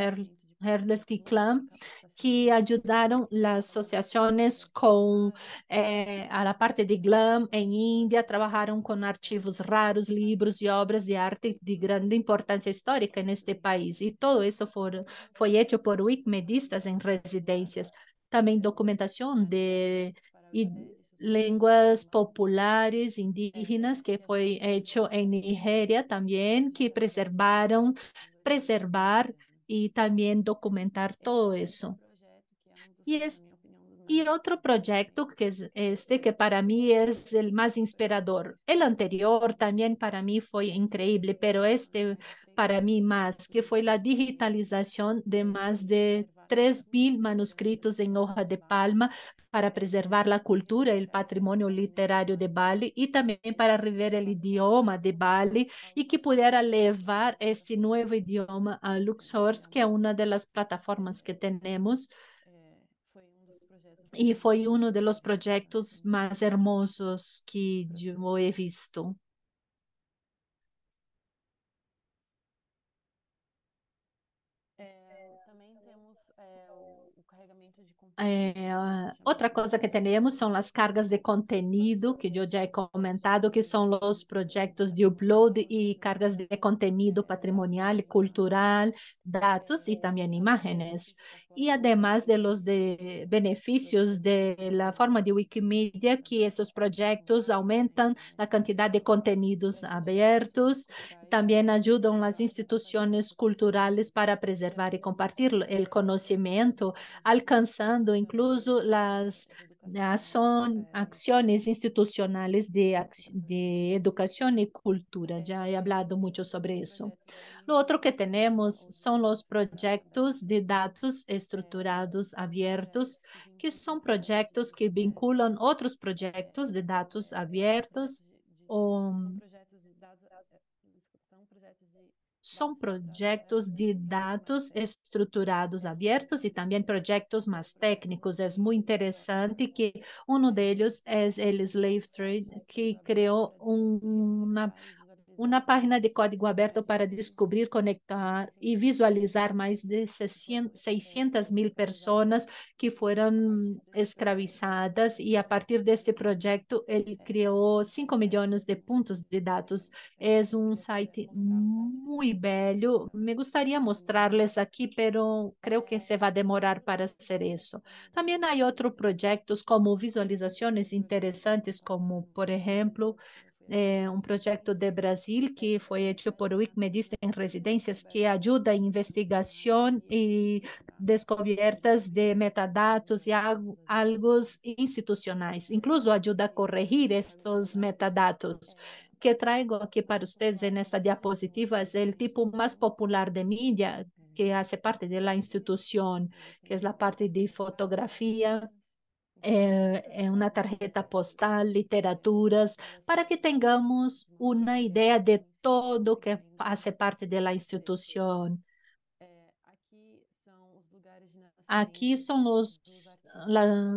Herlef Clan, que ajudaram as associações com eh, a parte de GLAM em Índia, trabalharam com arquivos raros, livros e obras de arte de grande importância histórica neste país. E todo isso foi, foi feito por wikimedistas em residências. Também documentação de línguas populares indígenas que foi feito em Nigéria também, que preservaram, preservar e também documentar todo isso. Y, es, y otro proyecto que es este, que para mí es el más inspirador. El anterior también para mí fue increíble, pero este para mí más, que fue la digitalización de más de 3.000 manuscritos en hoja de palma para preservar la cultura y el patrimonio literario de Bali y también para revivir el idioma de Bali y que pudiera llevar este nuevo idioma a Luxors, que es una de las plataformas que tenemos e foi um dos projetos mais hermosos que eu he visto. É, outra coisa que temos são as cargas de conteúdo, que eu já he comentado, que são os projetos de upload e cargas de conteúdo patrimonial cultural, dados e também imagens. E además de los de benefícios de la forma de Wikimedia, que esses projetos aumentam a quantidade de conteúdos abertos, também ajudam as instituições culturais para preservar e compartilhar o conhecimento, alcançando incluso as son acciones institucionales de, de educación y cultura. Ya he hablado mucho sobre eso. Lo otro que tenemos son los proyectos de datos estructurados abiertos, que son proyectos que vinculan otros proyectos de datos abiertos o são projetos de dados estruturados abertos e também projetos mais técnicos. É muito interessante que um deles é o Slave Trade, que um, uma, uma página de código aberto para descobrir, conectar e visualizar mais de 600 mil pessoas que foram escravizadas e a partir deste projeto ele criou 5 milhões de pontos de dados. É um site muito belo. Me gostaria mostrarles aqui, pero creio que se vai demorar para ser isso. Também há outros projetos como visualizações interessantes, como por exemplo é um projeto de Brasil que foi feito por Wikimedista em residências que ajuda a investigação e descobertas de metadados e algo institucionais, incluso ajuda a corrigir estes metadados. Que trago aqui para vocês nesta diapositiva é o tipo mais popular de mídia que faz parte da instituição, que é a parte de fotografia, é, uma tarjeta postal, literaturas, para que tenhamos uma ideia de todo que faz parte da instituição. Aqui são os,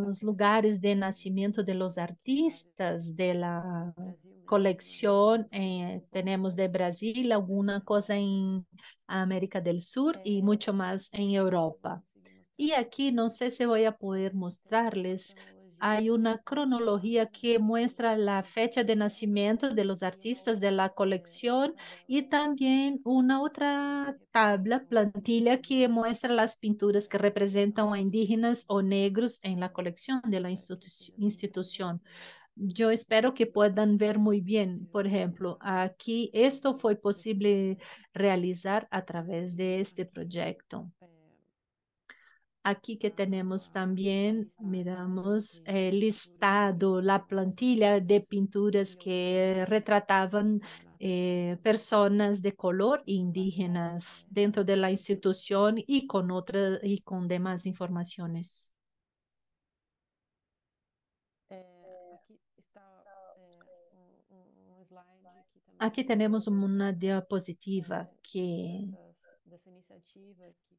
os lugares de nascimento de los artistas de la colección. Eh, tenemos de Brasil, alguna cosa en América del Sur y mucho más en Europa. Y aquí no sé si voy a poder mostrarles. Hay una cronología que muestra la fecha de nacimiento de los artistas de la colección y también una otra tabla, plantilla, que muestra las pinturas que representan a indígenas o negros en la colección de la institución. Yo espero que puedan ver muy bien. Por ejemplo, aquí esto fue posible realizar a través de este proyecto. Aquí que tenemos también, miramos el listado, la plantilla de pinturas que retrataban eh, personas de color indígenas dentro de la institución y con otras y con demás informaciones. Aqui temos uma diapositiva que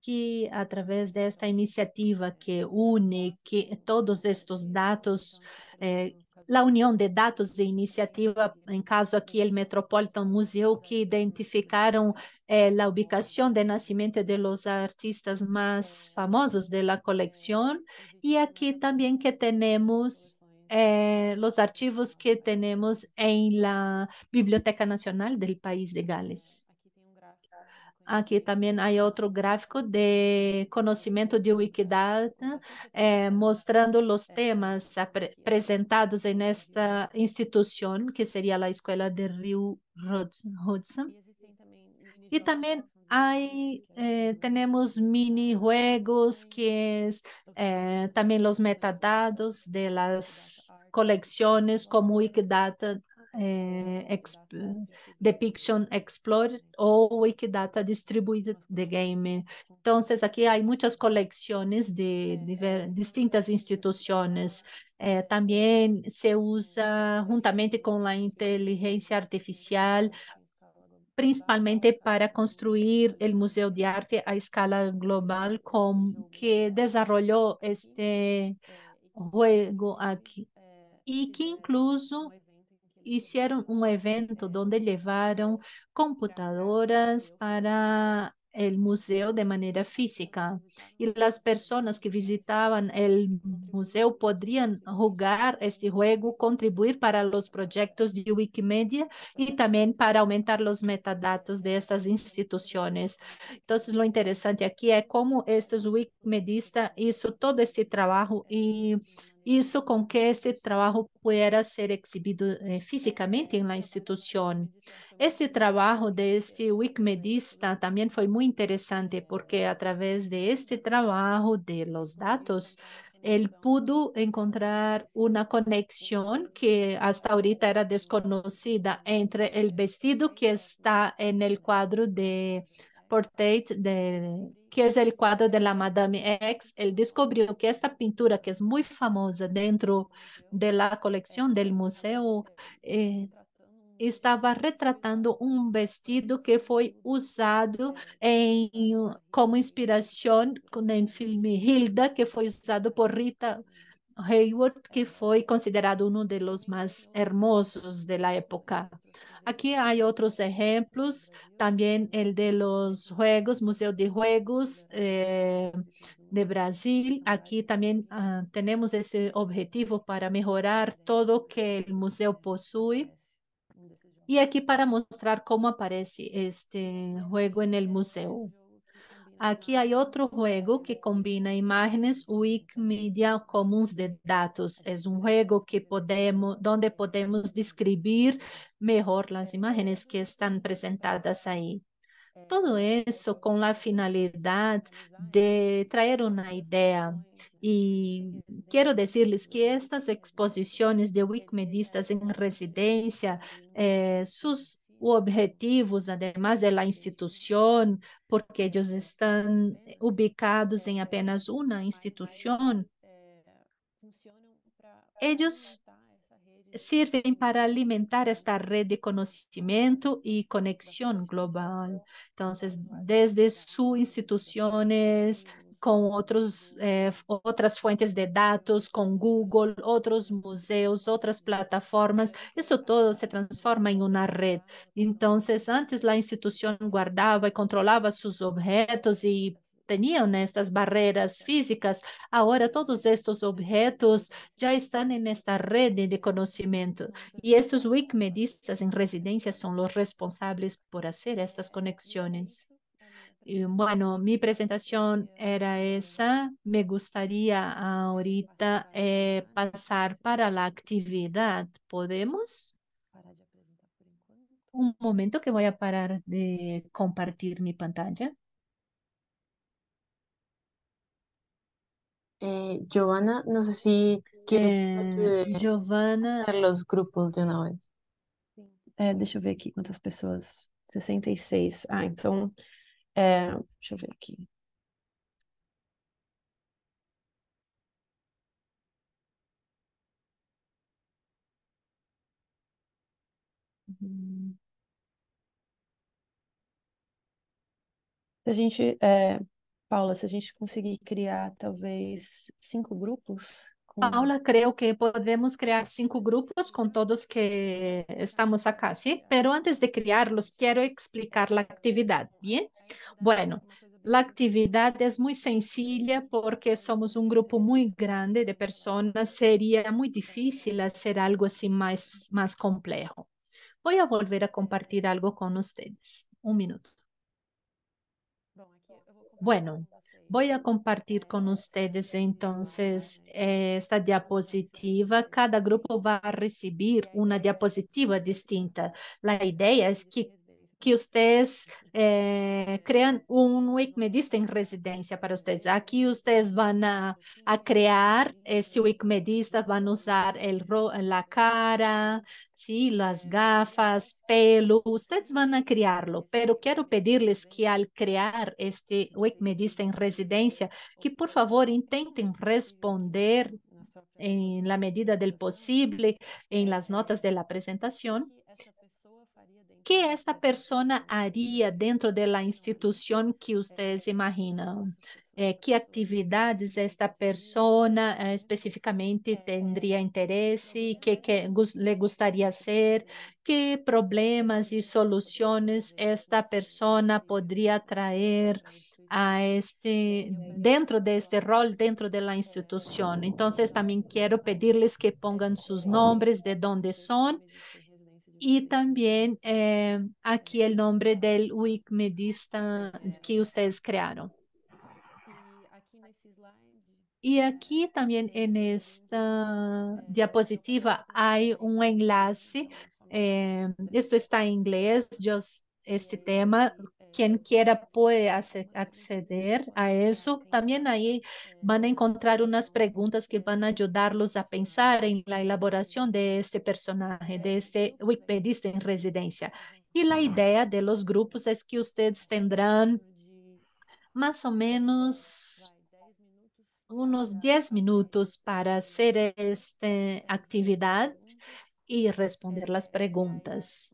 que através desta iniciativa que une que todos estes dados, eh, a união de dados e iniciativa, em caso aqui o Metropolitan Museu, que identificaram eh, a ubicação de nascimento de los artistas mais famosos da coleção, e aqui também que temos eh, os arquivos que temos em la Biblioteca Nacional do país de Gales. Aqui também há outro gráfico de conhecimento de Wikidata, eh, mostrando os temas apresentados nesta instituição, que seria a Escola de Rio Hudson. E também há, eh, temos mini juegos, que eh, também os metadados de las coleções, como Wikidata eh, exp Depiction Explorer ou Wikidata Distributed the Game. Então, aqui há muitas coleções de, de distintas instituições. Eh, também se usa juntamente com a inteligência artificial principalmente para construir o Museu de Arte a escala global, com, que desenvolveu este juego aqui, e que incluso hicieron un evento donde llevaron computadoras para el museo de manera física y las personas que visitaban el museo podrían jugar este juego, contribuir para los proyectos de Wikimedia y también para aumentar los metadatos de estas instituciones. Entonces, lo interesante aquí es cómo estos Wikimedistas hizo todo este trabajo y hizo con que este trabajo pudiera ser exhibido eh, físicamente en la institución. Este trabajo de este Wikimedista también fue muy interesante porque a través de este trabajo de los datos, él pudo encontrar una conexión que hasta ahorita era desconocida entre el vestido que está en el cuadro de Portrait de que é o quadro de Madame X, ele descobriu que esta pintura, que é muito famosa dentro da coleção do museu, eh, estava retratando um vestido que foi usado em, como inspiração no filme Hilda, que foi usado por Rita Hayworth, que foi considerado um dos mais hermosos da época. Aquí hay otros ejemplos, también el de los juegos, Museo de Juegos eh, de Brasil. Aquí también uh, tenemos este objetivo para mejorar todo que el museo posee. Y aquí para mostrar cómo aparece este juego en el museo. Aqui há outro jogo que combina imagens Wikimedia comuns de dados. É um jogo que podemos, onde podemos descrever melhor as imagens que estão apresentadas aí. Todo isso com a finalidade de trazer uma ideia. E quero dizer-lhes que estas exposições de wikimedistas em residência, eh, sus objetivos, además de la institución, porque ellos están ubicados en apenas una institución, ellos sirven para alimentar esta red de conocimiento y conexión global. Entonces, desde sus instituciones, com outros, eh, outras fontes de dados, com Google, outros museus, outras plataformas, isso todo se transforma em uma rede. Então, antes a instituição guardava e controlava seus objetos e tinham estas barreiras físicas, agora todos estes objetos já estão nesta rede de conhecimento. E estes wikimedistas em residência são os responsáveis por fazer estas conexões. Bueno, mi presentación era esa. Me gustaría ahorita eh, pasar para la actividad. ¿Podemos? Un momento que voy a parar de compartir mi pantalla. Eh, Giovanna, no sé si quieres eh, Giovanna... los grupos de una vez. É, deixa eu ver aqui quantas pessoas. 66. Ah, então É, deixa eu ver aqui. Hum. Se a gente, é, Paula, se a gente conseguir criar talvez cinco grupos, com Paula, creo que podemos crear cinco grupos con todos que estamos acá, ¿sí? Pero antes de crearlos, quiero explicar la actividad, ¿bien? Bueno, la actividad es muy sencilla porque somos un grupo muy grande de personas, sería muy difícil hacer algo así más, más complejo. Voy a volver a compartir algo con ustedes. Un minuto. Bueno, voy a compartir con ustedes entonces esta diapositiva. Cada grupo va a recibir una diapositiva distinta. La idea es que que ustedes eh, crean un Wikimedista en residencia para ustedes. Aquí ustedes van a, a crear este Wikimedista, van a usar el la cara, ¿sí? las gafas, pelo, ustedes van a crearlo, pero quiero pedirles que al crear este Wikimedista en residencia, que por favor intenten responder en la medida del posible en las notas de la presentación que esta persona haría dentro de la institución que ustedes imaginan? Eh, ¿Qué actividades esta persona eh, específicamente tendría interés? ¿Qué, qué le gustaría hacer? ¿Qué problemas y soluciones esta persona podría traer a este, dentro de este rol, dentro de la institución? Entonces, también quiero pedirles que pongan sus nombres, de dónde son y también eh, aquí el nombre del Wikimedista que ustedes crearon. Y aquí también en esta diapositiva hay un enlace. Eh, esto está en inglés. Yo, este tema quien quiera puede acceder a eso. También ahí van a encontrar unas preguntas que van a ayudarlos a pensar en la elaboración de este personaje, de este Wikipedista en residencia. Y la idea de los grupos es que ustedes tendrán más o menos unos 10 minutos para hacer esta actividad y responder las preguntas.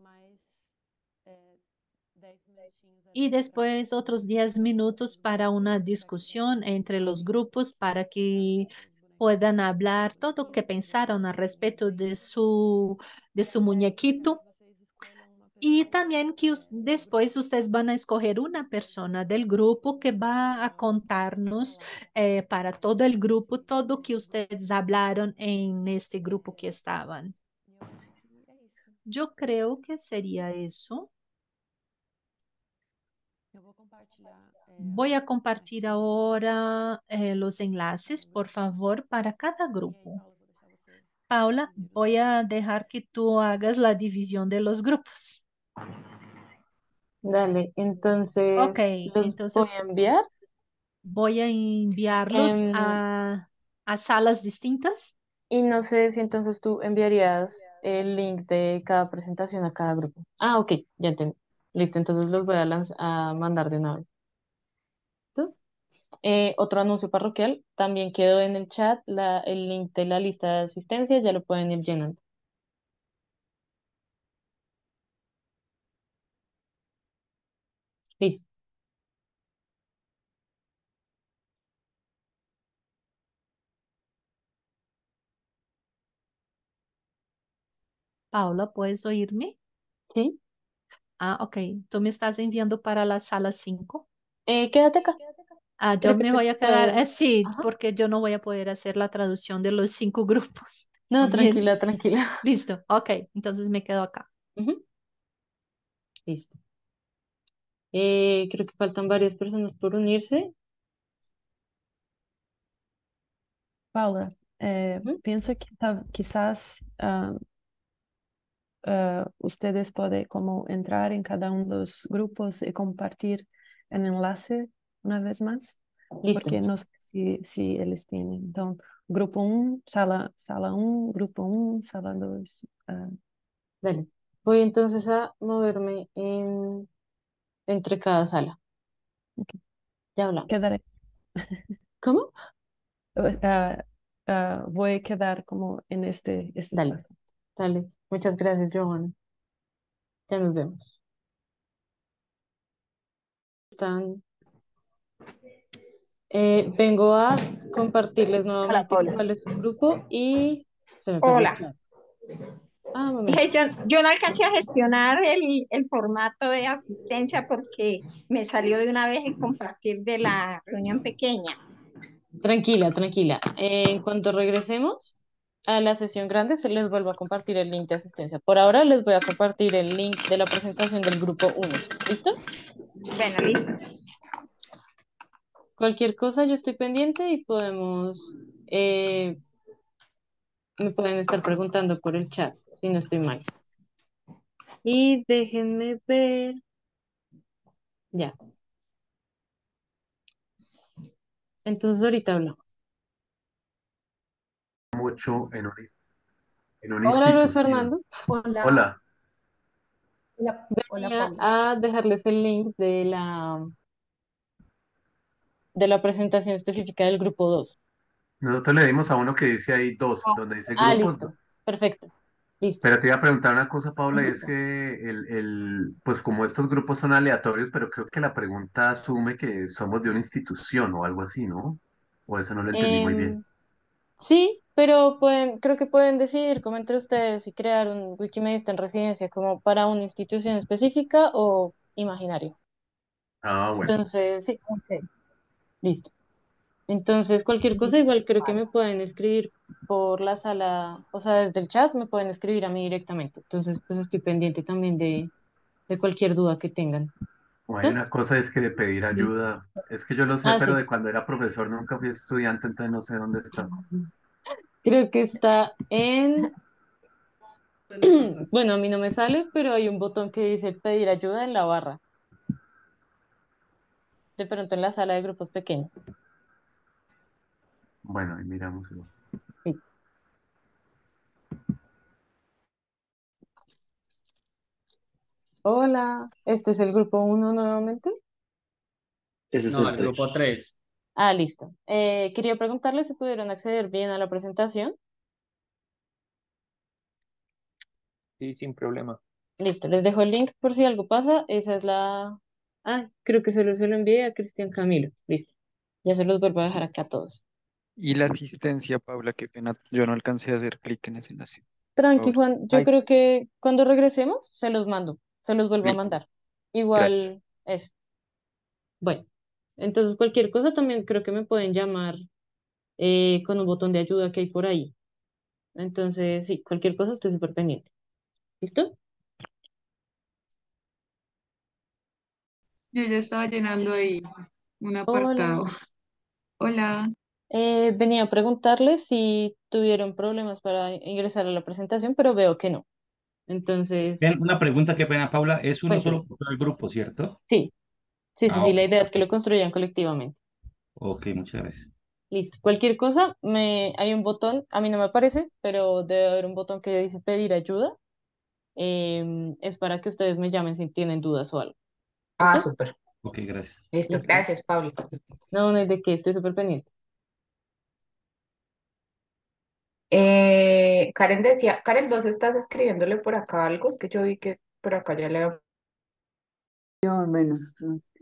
Y después otros 10 minutos para una discusión entre los grupos para que puedan hablar todo lo que pensaron al respecto de su, de su muñequito. Y también que después ustedes van a escoger una persona del grupo que va a contarnos eh, para todo el grupo todo que ustedes hablaron en este grupo que estaban. Yo creo que sería eso. Voy a compartir ahora eh, los enlaces, por favor, para cada grupo. Paula, voy a dejar que tú hagas la división de los grupos. Dale, entonces, Ok, ¿los entonces voy a enviar? voy a enviarlos Em, a, a salas distintas. Y no sé si entonces tú enviarías el link de cada presentación a cada grupo. Ah, ok, ya entendí. Listo, entonces los voy a, a mandar de una vez. Eh, otro anuncio parroquial, también quedó en el chat la, el link de la lista de asistencia, ya lo pueden ir llenando. Listo. Paula, ¿puedes oírme? ¿Sí? Ah, ok. Tú me estás enviando para la sala 5. Eh, quédate acá. Ah, yo que me voy a quedar, puedo- eh, Ajá. porque yo no voy a poder hacer la traducción de los cinco grupos. No, Bien. tranquila, tranquila. Listo, ok, entonces me quedo acá. Ujú. Listo. Eh, creo que faltan varias personas por unirse. Paula, é, Ujú. penso que tal, quizás ah, ustedes podem como entrar em cada um dos grupos e compartilhar o enlace uma vez mais, Listo. porque não sei se, se eles têm. Então, grupo 1, sala, sala 1, grupo 1, sala 2. ah, Dale. Voy entonces a moverme en, entre cada sala. Ok. Ya hablamos. quedaré, ¿Cómo? ah, ah, vou quedar como en este, este Dale. espacio. Dale. Muchas gracias, Johan. Ya nos vemos. Están Eh, vengo a compartirles nuevamente cuál es su grupo y se me Hola. Ah, yo no alcancé a gestionar el, el formato de asistencia porque me salió de una vez el compartir de la reunión pequeña. Tranquila, tranquila. Eh, en cuanto regresemos a la sesión grande, se les vuelvo a compartir el link de asistencia. Por ahora les voy a compartir el link de la presentación del grupo 1. ¿Listo? Bueno, listo. Cualquier cosa yo estoy pendiente y podemos, eh, me pueden estar preguntando por el chat, si no estoy mal. Y déjenme ver. Ya. Entonces ahorita hablamos. mucho en una Hola Luis. Fernando. Hola. Hola, Hola, hola, Venía a dejarles el link de la, de la presentación específica del grupo 2. nosotros le dimos a uno que dice ahí dos, donde dice Ah, grupos. listo. Perfecto. Listo. Pero te iba a preguntar una cosa, Paula, es que el, el, pues como estos grupos son aleatorios, pero creo que la pregunta asume que somos de una institución o algo así, ¿no? O eso no lo entendí muy bien. Em, sí, pero pueden, creo que pueden decidir como entre ustedes si crear un Wikimedista en residencia como para una institución específica o imaginario. Ah, bueno, Entonces, sí, Ok, listo. Entonces, cualquier cosa, listo. igual creo que Vale. me pueden escribir por la sala, o sea, desde el chat me pueden escribir a mí directamente. Entonces, pues estoy pendiente también de, de cualquier duda que tengan. o hay ¿No? una cosa es que de pedir Listo. ayuda, es que yo lo sé, Ah, pero sí. de cuando era profesor nunca fui estudiante, entonces no sé dónde está. Creo que está en, bueno, a mí no me sale, pero hay un botón que dice pedir ayuda en la barra. De pronto en la sala de grupos pequeños. Bueno, ahí miramos. Sí. Hola, este es el grupo 1 nuevamente. Ese es No, el el grupo 3. 3. Ah, listo. Eh, quería preguntarles si pudieron acceder bien a la presentación. Sí, sin problema. Listo, les dejo el link por si algo pasa. Esa es la... Ah, creo que solo se lo envié a Cristian Camilo. Listo. Ya se los vuelvo a dejar acá a todos. Y la asistencia, Paula, qué pena, yo no alcancé a hacer clic en ese enlace. Tranqui. Juan. Yo Ahí creo sí. que cuando regresemos se los mando. Se los vuelvo a mandar. Gracias. Igual, eso. Bueno, entonces cualquier cosa también creo que me pueden llamar eh, con un botón de ayuda que hay por ahí. Entonces, sí, cualquier cosa estoy súper pendiente. ¿Listo? Yo ya estaba llenando ahí un apartado. Hola. Hola. Eh, venía a preguntarles si tuvieron problemas para ingresar a la presentación, pero veo que no. Entonces, una pregunta, qué pena, Paula. Es uno cuéntame. solo por todo el grupo, ¿cierto? Sí, sí, sí, Ah, sí, la idea es que lo construyan colectivamente. Ok, muchas gracias. Listo. Cualquier cosa, me, hay un botón, a mí no me aparece, pero debe haber un botón que dice pedir ayuda. Em, es para que ustedes me llamen si tienen dudas o algo. Ah, súper. Ok, gracias. Listo. Gracias, Paula. No, no es de qué, estoy súper pendiente. Eh, Karen decía, Karen, vos estás escribiéndole por acá algo, es que yo vi que por acá ya le... Bueno, no sé.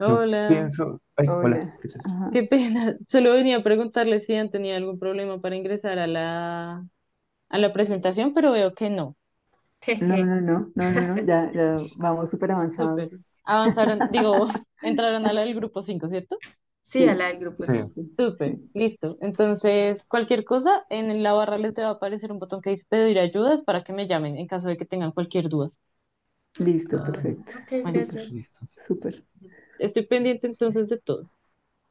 Yo Hola, pienso. Ay, hola. Hola. ¿qué tal? Ajá. qué pena. Solo venía a preguntarles si han tenido algún problema para ingresar a la, a la presentación, pero veo que no. No, no, no, no, no, no, ya, ya vamos súper Súper. avanzados. Avanzaron, digo, entraron a la del grupo 5, ¿cierto? Sí, a Sí, la del grupo Sí. 5. sí, Súper, sí. listo. Entonces, cualquier cosa, en la barra les va a aparecer un botón que dice pedir ayudas para que me llamen en caso de que tengan cualquier duda. Listo, Ah, perfecto. ok, Bueno, gracias. Listo. súper. estoy pendiente entonces de todo.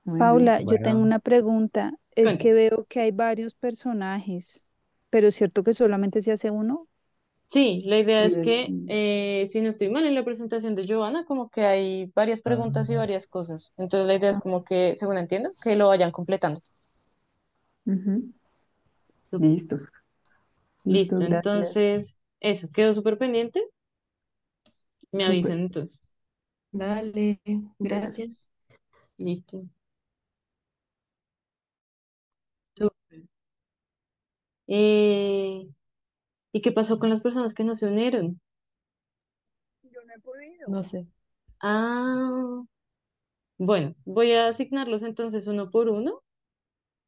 Muy bien. Paula, yo tengo Bueno, una pregunta. Es Cuéntame. que veo que hay varios personajes, pero ¿es cierto que solamente se hace uno? Sí, la idea es que, eh, si no estoy mal en la presentación de Giovanna, como que hay varias preguntas y ah, varias cosas. Entonces, la idea es como que, según entiendo, que lo vayan completando. Listo, Listo, entonces, eso, quedó súper pendiente. Me Súper, avisan entonces. Dale, gracias. gracias. Listo. Súper. Eh, ¿y qué pasó con las personas que no se unieron? No sé. Ah, Bueno, voy a asignarlos entonces uno por uno,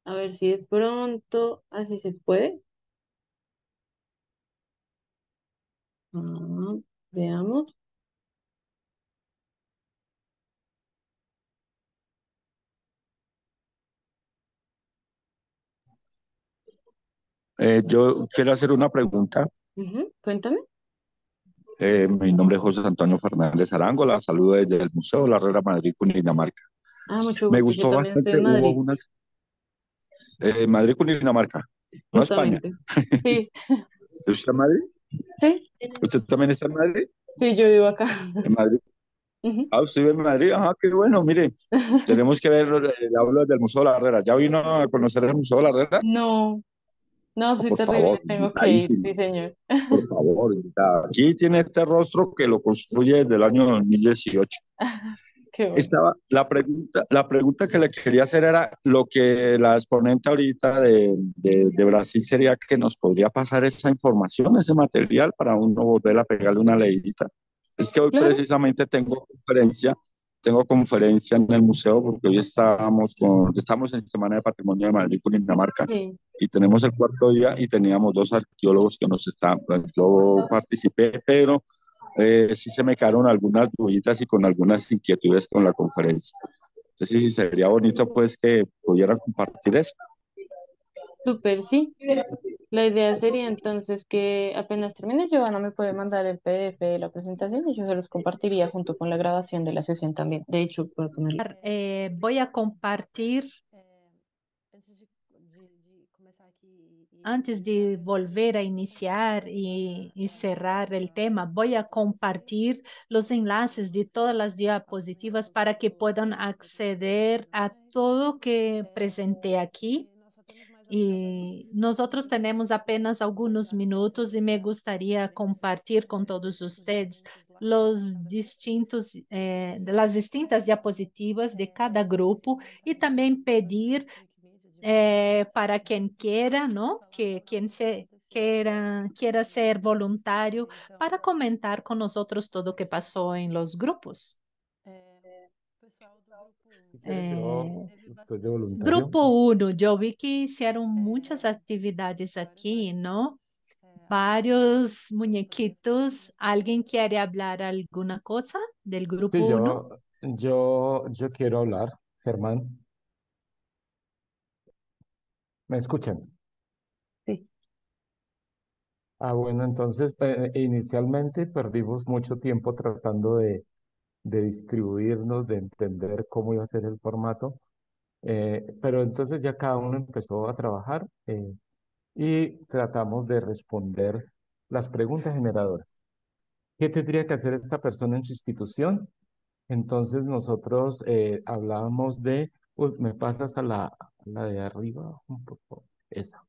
a ver si de pronto así se puede. Ah, veamos. Eh, yo quiero hacer una pregunta. Cuéntame. Eh, mi nombre es José Antonio Fernández Arango, la saludo desde el Museo de la Herrera Madrid, Cundinamarca. Ah, mucho Me gusto. Yo gustó en bastante, hubo Madrid, unas... Eh, Madrid, Cundinamarca, no España. Sí, ¿Usted está en Madrid? sí, ¿Usted también está en Madrid? sí, yo vivo acá. En Madrid. Ah, usted vive en Madrid. Ah, qué bueno, mire, tenemos que ver el aula del Museo de la Herrera. ¿Ya vino a conocer el Museo de la Herrera? No, no, soy Por terrible, favor, tengo que ir, sí, señor. Por favor. Aquí tiene este rostro que lo construye desde el año 2018. Qué bueno. Estaba, la pregunta, la pregunta que le quería hacer era lo que la exponente ahorita de, de, de Brasil sería que nos podría pasar esa información, ese material para uno volver a pegarle una leidita. Es que hoy Claro. precisamente tengo conferencia, tengo conferencia en el museo porque hoy estábamos con, estamos en Semana de Patrimonio de Madrid, Cundinamarca, Sí, y tenemos el cuarto día y teníamos dos arqueólogos que nos estaban, pues, yo participé, pero eh, sí se me quedaron algunas duditas y con algunas inquietudes con la conferencia. Entonces sí sería bonito pues que pudieran compartir eso. Súper, sí. La idea sería entonces que apenas termine, Giovanna me puede mandar el PDF de la presentación y yo se los compartiría junto con la grabación de la sesión también. De hecho, puedo ponerlo. Eh, voy a compartir Antes de volver a iniciar y, y cerrar el tema, voy a compartir los enlaces de todas las diapositivas para que puedan acceder a todo que presenté aquí. Y nosotros tenemos apenas algunos minutos y me gustaría compartir con todos ustedes los distintos, eh, las distintas diapositivas de cada grupo y también pedir eh, para quien quiera, ¿no? Que quien se quiera, quiera ser voluntario para comentar con nosotros todo lo que pasó en los grupos. Eh, estoy de voluntario. Grupo 1, yo vi que hicieron muchas actividades aquí, ¿no? Varios muñequitos. ¿Alguien quiere hablar alguna cosa del grupo Sí, 1? yo, yo, yo quiero hablar, Germán. ¿Me escuchan? Sí. Ah, bueno, entonces eh, inicialmente perdimos mucho tiempo tratando de, de distribuirnos, de entender cómo iba a ser el formato, eh, pero entonces ya cada uno empezó a trabajar eh, y tratamos de responder las preguntas generadoras. ¿Qué tendría que hacer esta persona en su institución? Entonces nosotros eh, hablábamos de, uy, me pasas a la, a la de arriba un poco, esa.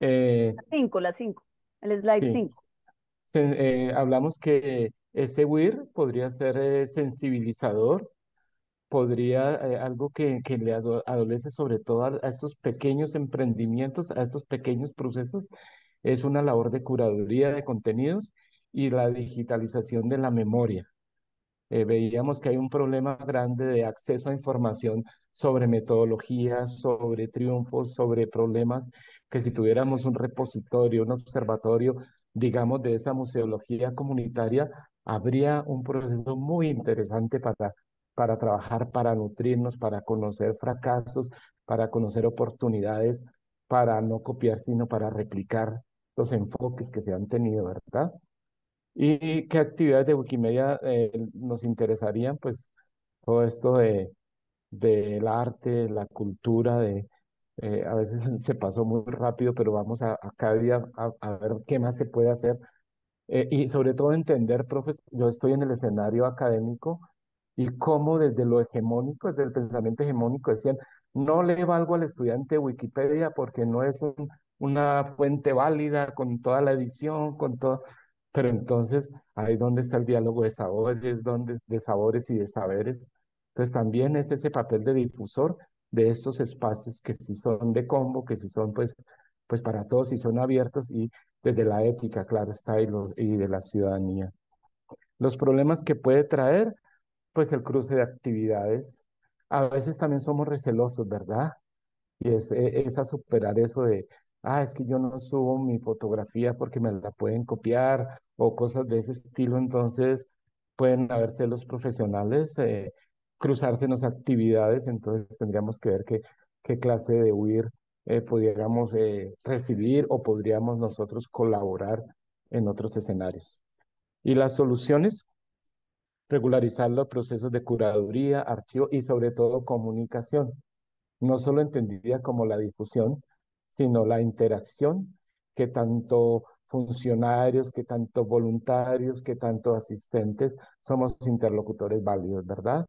Eh, Cinco, la cinco. El slide sí. 5. Eh, hablamos que ese WIR podría ser eh, sensibilizador, podría eh, algo que, que le ado- adolece sobre todo a, a estos pequeños emprendimientos, a estos pequeños procesos, es una labor de curaduría de contenidos y la digitalización de la memoria. Eh, veíamos que hay un problema grande de acceso a información sobre metodologías, sobre triunfos, sobre problemas, que si tuviéramos un repositorio, un observatorio, digamos, de esa museología comunitaria, habría un proceso muy interesante para, para trabajar, para nutrirnos, para conocer fracasos, para conocer oportunidades, para no copiar, sino para replicar los enfoques que se han tenido, ¿verdad? ¿Y qué actividades de Wikimedia eh, nos interesarían? Pues todo esto de, del arte, la cultura, de, eh, a veces se pasó muy rápido, pero vamos a, a cada día a, a ver qué más se puede hacer. Eh, y sobre todo entender, profe, yo estoy en el escenario académico y cómo desde lo hegemónico, desde el pensamiento hegemónico decían, no le valgo al estudiante Wikipedia porque no es un- una fuente válida con toda la edición, con todo, pero entonces ahí donde está el diálogo de sabores, donde, de sabores y de saberes. Entonces también es ese papel de difusor de estos espacios que sí son de combo, que sí son pues, pues para todos y son abiertos y desde la ética, claro está, y, de la ciudadanía. Los problemas que puede traer, pues el cruce de actividades. A veces también somos recelosos, ¿verdad? Y es, e- es a superar eso de, ah, es que yo no subo mi fotografía porque me la pueden copiar o cosas de ese estilo. Entonces, pueden haber celos profesionales, eh, cruzársenos actividades. Entonces, tendríamos que ver qué, qué clase de huir eh, pudiéramos eh, recibir o podríamos nosotros colaborar en otros escenarios. Y las soluciones, regularizar los procesos de curaduría, archivo y sobre todo comunicación no solo entendida como la difusión, sino la interacción que tanto funcionarios, que tanto voluntarios, que tanto asistentes somos interlocutores válidos, ¿verdad?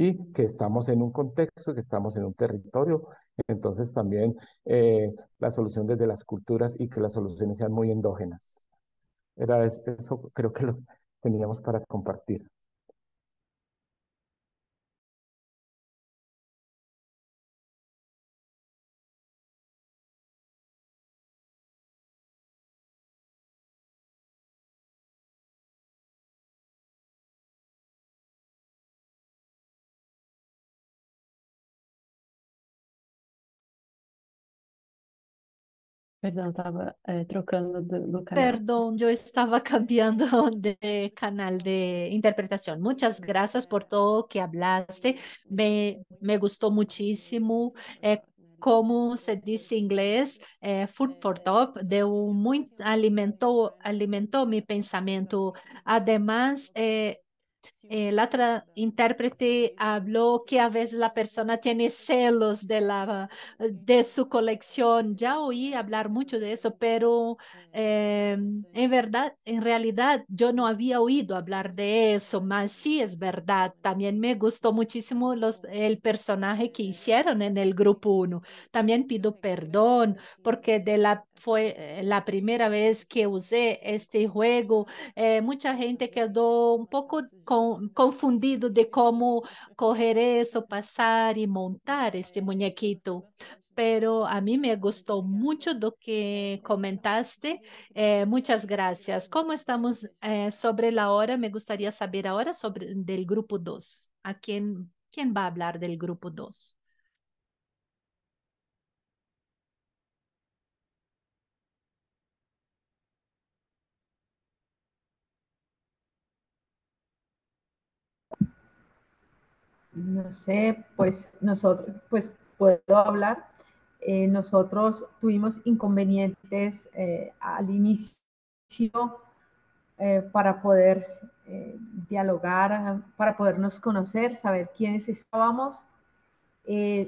Y que estamos en un contexto, que estamos en un territorio, entonces también eh, la solución desde las culturas y que las soluciones sean muy endógenas. Era es- eso, creo que lo teníamos para compartir. Perdão, estava eh, trocando de, canal. Cambiando de canal de interpretación. Muchas gracias por todo que hablaste. Me, me gustó muchísimo. Eh, como se dice en inglés, eh, food for thought, deu muy, alimentó, alimentó mi pensamiento. Además, eh, eh, la intérprete habló que a veces la persona tiene celos de, la, de su colección. Ya oí hablar mucho de eso, pero eh, en verdad, en realidad, yo no había oído hablar de eso, mas sí es verdad. También me gustó muchísimo los, el personaje que hicieron en el grupo 1. También pido perdón porque de la, fue eh, la primera vez que usé este juego. Eh, mucha gente quedó un poco con, confundido de cómo coger eso, pasar y montar este muñequito. Pero a mí me gustó mucho lo que comentaste. Eh, muchas gracias. ¿Cómo estamos eh, sobre la hora? Me gustaría saber ahora sobre del grupo 2. ¿A quién, quién va a hablar del grupo 2? No sé, pues nosotros, pues puedo hablar. Eh, nosotros tuvimos inconvenientes eh, al inicio eh, para poder dialogar, para podernos conocer, saber quiénes estábamos.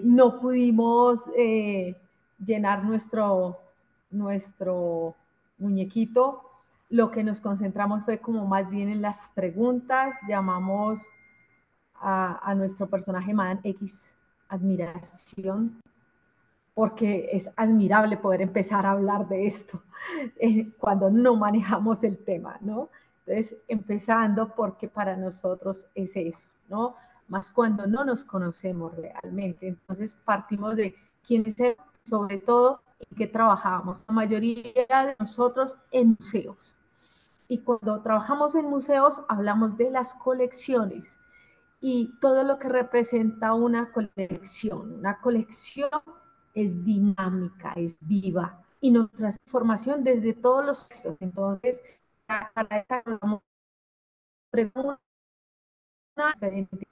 No pudimos llenar nuestro, nuestro muñequito. Lo que nos concentramos fue como más bien en las preguntas. Llamamos a, nuestro personaje Madame X admiración, porque es admirable poder empezar a hablar de esto eh, cuando no manejamos el tema, ¿no? Entonces, empezando porque para nosotros es eso, ¿no? Más cuando no nos conocemos realmente. Entonces, partimos de quiénes es, sobre todo, en qué trabajamos. La mayoría de nosotros en museos. Y cuando trabajamos en museos, hablamos de las colecciones y todo lo que representa una colección. Una colección es dinámica, es viva y nos transformación desde todos los sexos. Entonces, para esta pregunta diferente,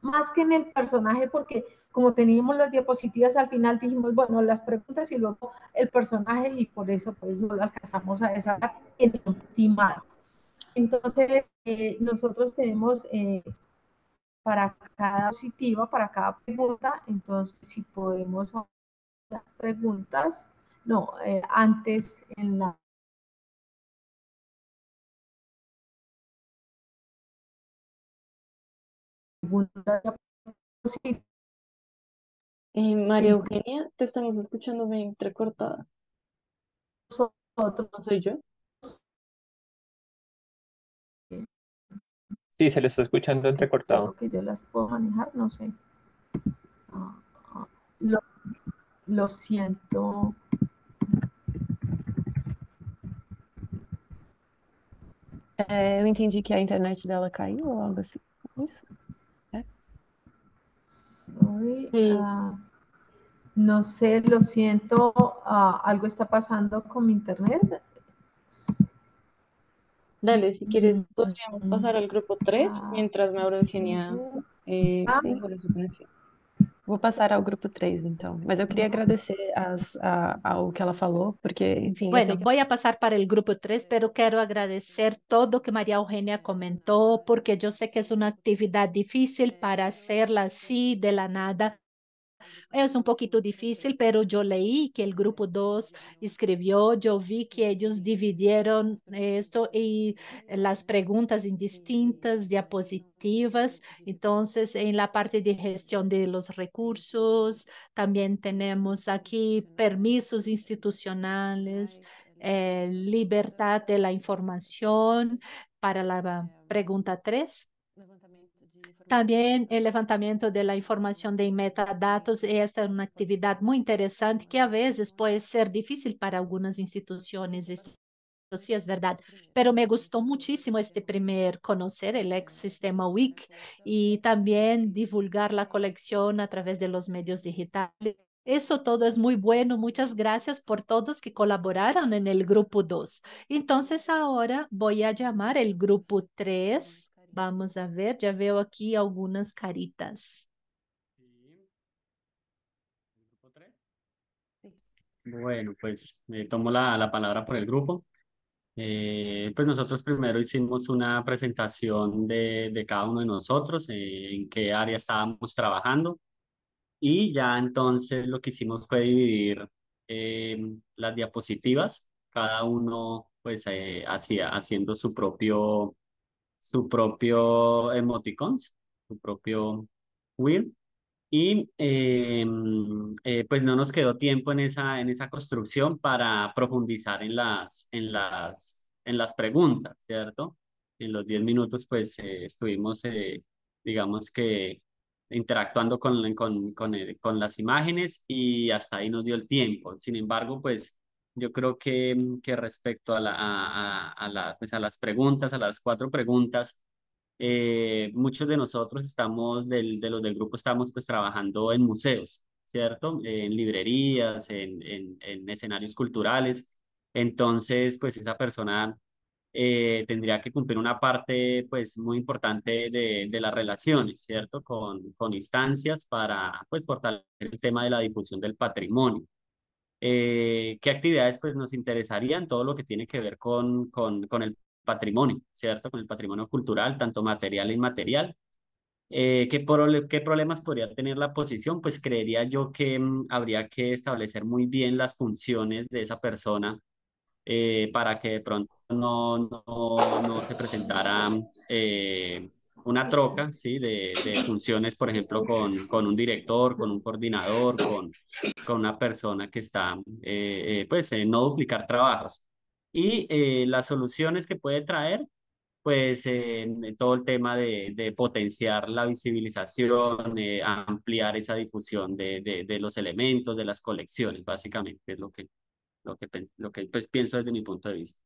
más que en el personaje, porque como teníamos las diapositivas al final, dijimos, bueno, las preguntas y luego el personaje, y por eso pues no lo alcanzamos a desarrollar en estimado. Entonces, eh, nosotros tenemos eh, para cada positiva, para cada pregunta, entonces si podemos las preguntas, no, eh, antes en la segunda. Eh, María Eugenia, te estamos escuchando bien entrecortada. Nosotros, ¿No soy yo? Sí, se le está escuchando entrecortado. que yo las puedo manejar, no sé. Ah, ah, lo, lo siento. Eh, eu entendi que a internet dela caiu ou algo assim. Isso? Sorry, ah, no sé, lo siento, ah, algo está pasando con mi internet. Dale, si quieres, podríamos Mm, pasar al grupo 3 ah, mientras Maura Eugenia eh, Ah. mejora su conexión. Vou passar ao grupo 3, então. Mas eu queria agradecer as, a, ao que ela falou, porque, enfim, Bueno, que voy a pasar para el grupo 3, pero quiero agradecer todo que María Eugenia comentó, porque yo sé que es una actividad difícil para hacerla así de la nada. Es un poquito difícil, pero yo leí que el grupo 2 escribió, yo vi que ellos dividieron esto y las preguntas en distintas diapositivas. Entonces, en la parte de gestión de los recursos, también tenemos aquí permisos institucionales, eh, libertad de la información para la pregunta 3. También el levantamiento de la información de metadatos, esta es una actividad muy interesante que a veces puede ser difícil para algunas instituciones. Sí es verdad, pero me gustó muchísimo este primer conocer el ecosistema WIC y también divulgar la colección a través de los medios digitales. Eso todo es muy bueno. Muchas gracias por todos que colaboraron en el grupo 2. Entonces ahora voy a llamar el grupo 3. Vamos a ver, ya veo aquí algunas caritas. Bueno, pues eh, tomo la, la palabra por el grupo. Eh, pues nosotros primero hicimos una presentación de, de cada uno de nosotros, eh, en qué área estábamos trabajando. Y ya entonces lo que hicimos fue dividir eh, las diapositivas, cada uno pues eh, hacía, haciendo su propio, su propio emoticons, su propio wheel. Y eh, eh, pues no nos quedó tiempo en esa, en esa construcción para profundizar en las, en las, en las preguntas, ¿cierto? En los 10 minutos pues eh, estuvimos, eh, digamos que interactuando con, con, con, con las imágenes y hasta ahí nos dio el tiempo. Sin embargo, pues yo creo que, que respecto a, la, a, a la, pues, a las preguntas, a las cuatro preguntas, eh, muchos de nosotros estamos, del, de los del grupo, estamos pues trabajando en museos, ¿cierto? En librerías, en, en, en escenarios culturales. Entonces, pues esa persona eh, tendría que cumplir una parte pues muy importante de, de las relaciones, ¿cierto? Con, con instancias para pues fortalecer el tema de la difusión del patrimonio. Eh, ¿qué actividades pues nos interesarían? Todo lo que tiene que ver con, con, con el patrimonio, ¿cierto? Con el patrimonio cultural, tanto material e inmaterial. Eh, ¿qué, prole- qué problemas podría tener la posición? Pues creería yo que mm, habría que establecer muy bien las funciones de esa persona eh, para que de pronto no, no, no se presentara eh, una troca, ¿sí? De, de funciones, por ejemplo, con, con un director, con un coordinador, con, con una persona que está, eh, eh, pues, no duplicar trabajos. Y eh, las soluciones que puede traer, pues, todo el tema de, de potenciar la visibilización, eh, ampliar esa difusión de, de, de los elementos, de las colecciones, básicamente, es lo que, lo que, lo que pues, pienso desde mi punto de vista.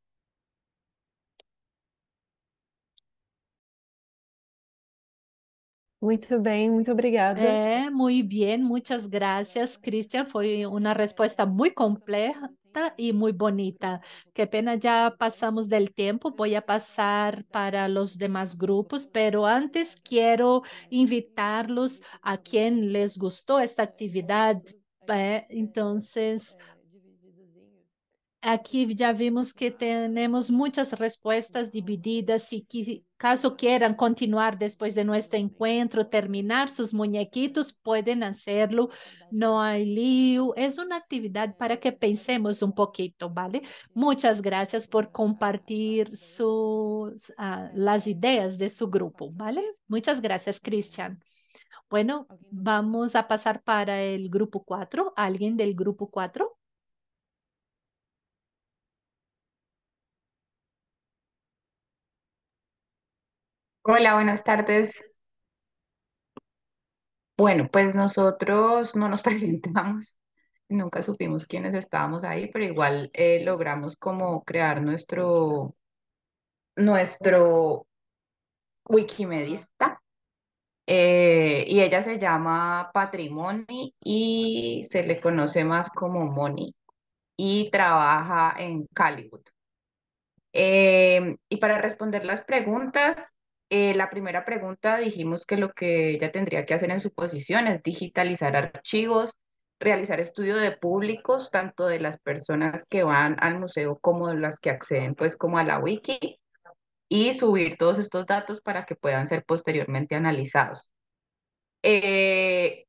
Muito bem, muito obrigada. É, muy bien, muchas gracias, Cristian. Foi uma resposta muito completa e muito bonita. Qué pena, ya pasamos del tiempo. Voy a pasar para los demás grupos, pero antes quiero invitarlos a quien les gustó esta actividad. eh, Entonces, Aquí ya vimos que tenemos muchas respuestas divididas y que caso quieran continuar después de nuestro encuentro, terminar sus muñequitos, pueden hacerlo. No hay lío. Es una actividad para que pensemos un poquito, ¿vale? Muchas gracias por compartir sus, ah, las ideas de su grupo, ¿vale? Muchas gracias, Cristian. Bueno, vamos a pasar para el grupo 4. ¿Alguien del grupo 4? Hola, buenas tardes. Bueno, pues nosotros no nos presentamos, nunca supimos quiénes estábamos ahí, pero igual eh, logramos como crear nuestro, nuestro Wikimedista. Eh, y ella se llama Patrimoni y se le conoce más como Moni y trabaja en Caliwood. Eh, y para responder las preguntas, eh, la primera pregunta dijimos que lo que ella tendría que hacer en su posición es digitalizar archivos, realizar estudio de públicos, tanto de las personas que van al museo como de las que acceden pues como a la wiki y subir todos estos datos para que puedan ser posteriormente analizados. Eh,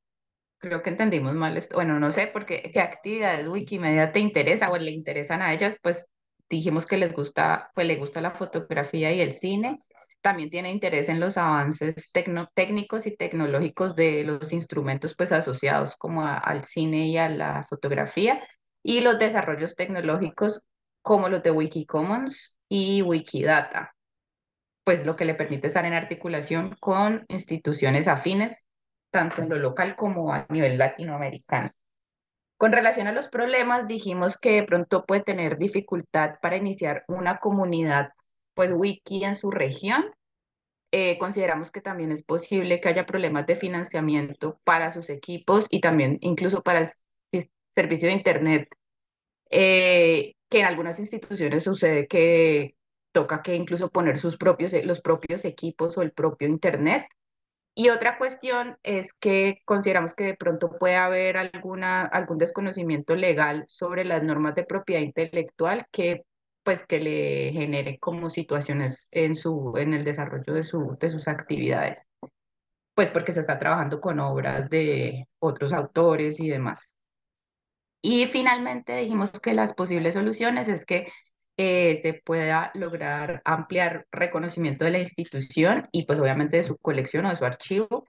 creo que entendimos mal esto. Bueno, no sé, porque qué actividades Wikimedia te interesa o le interesan a ellas, pues dijimos que les gusta, pues le gusta la fotografía y el cine. También tiene interés en los avances técnicos y tecnológicos de los instrumentos pues asociados como al cine y a la fotografía y los desarrollos tecnológicos como los de Wikicommons y Wikidata, pues lo que le permite estar en articulación con instituciones afines tanto en lo local como a nivel latinoamericano. Con relación a los problemas, dijimos que de pronto puede tener dificultad para iniciar una comunidad, pues wiki en su región. Eh, consideramos que también es posible que haya problemas de financiamiento para sus equipos y también incluso para el servicio de Internet, eh, que en algunas instituciones sucede que toca que incluso poner sus propios, los propios equipos o el propio Internet y otra cuestión es que consideramos que de pronto puede haber alguna, algún desconocimiento legal sobre las normas de propiedad intelectual que pues que le genere como situaciones en, su, en el desarrollo de, su, de sus actividades, pues porque se está trabajando con obras de otros autores y demás. Y finalmente dijimos que las posibles soluciones es que eh, se pueda lograr ampliar reconocimiento de la institución y pues obviamente de su colección o de su archivo,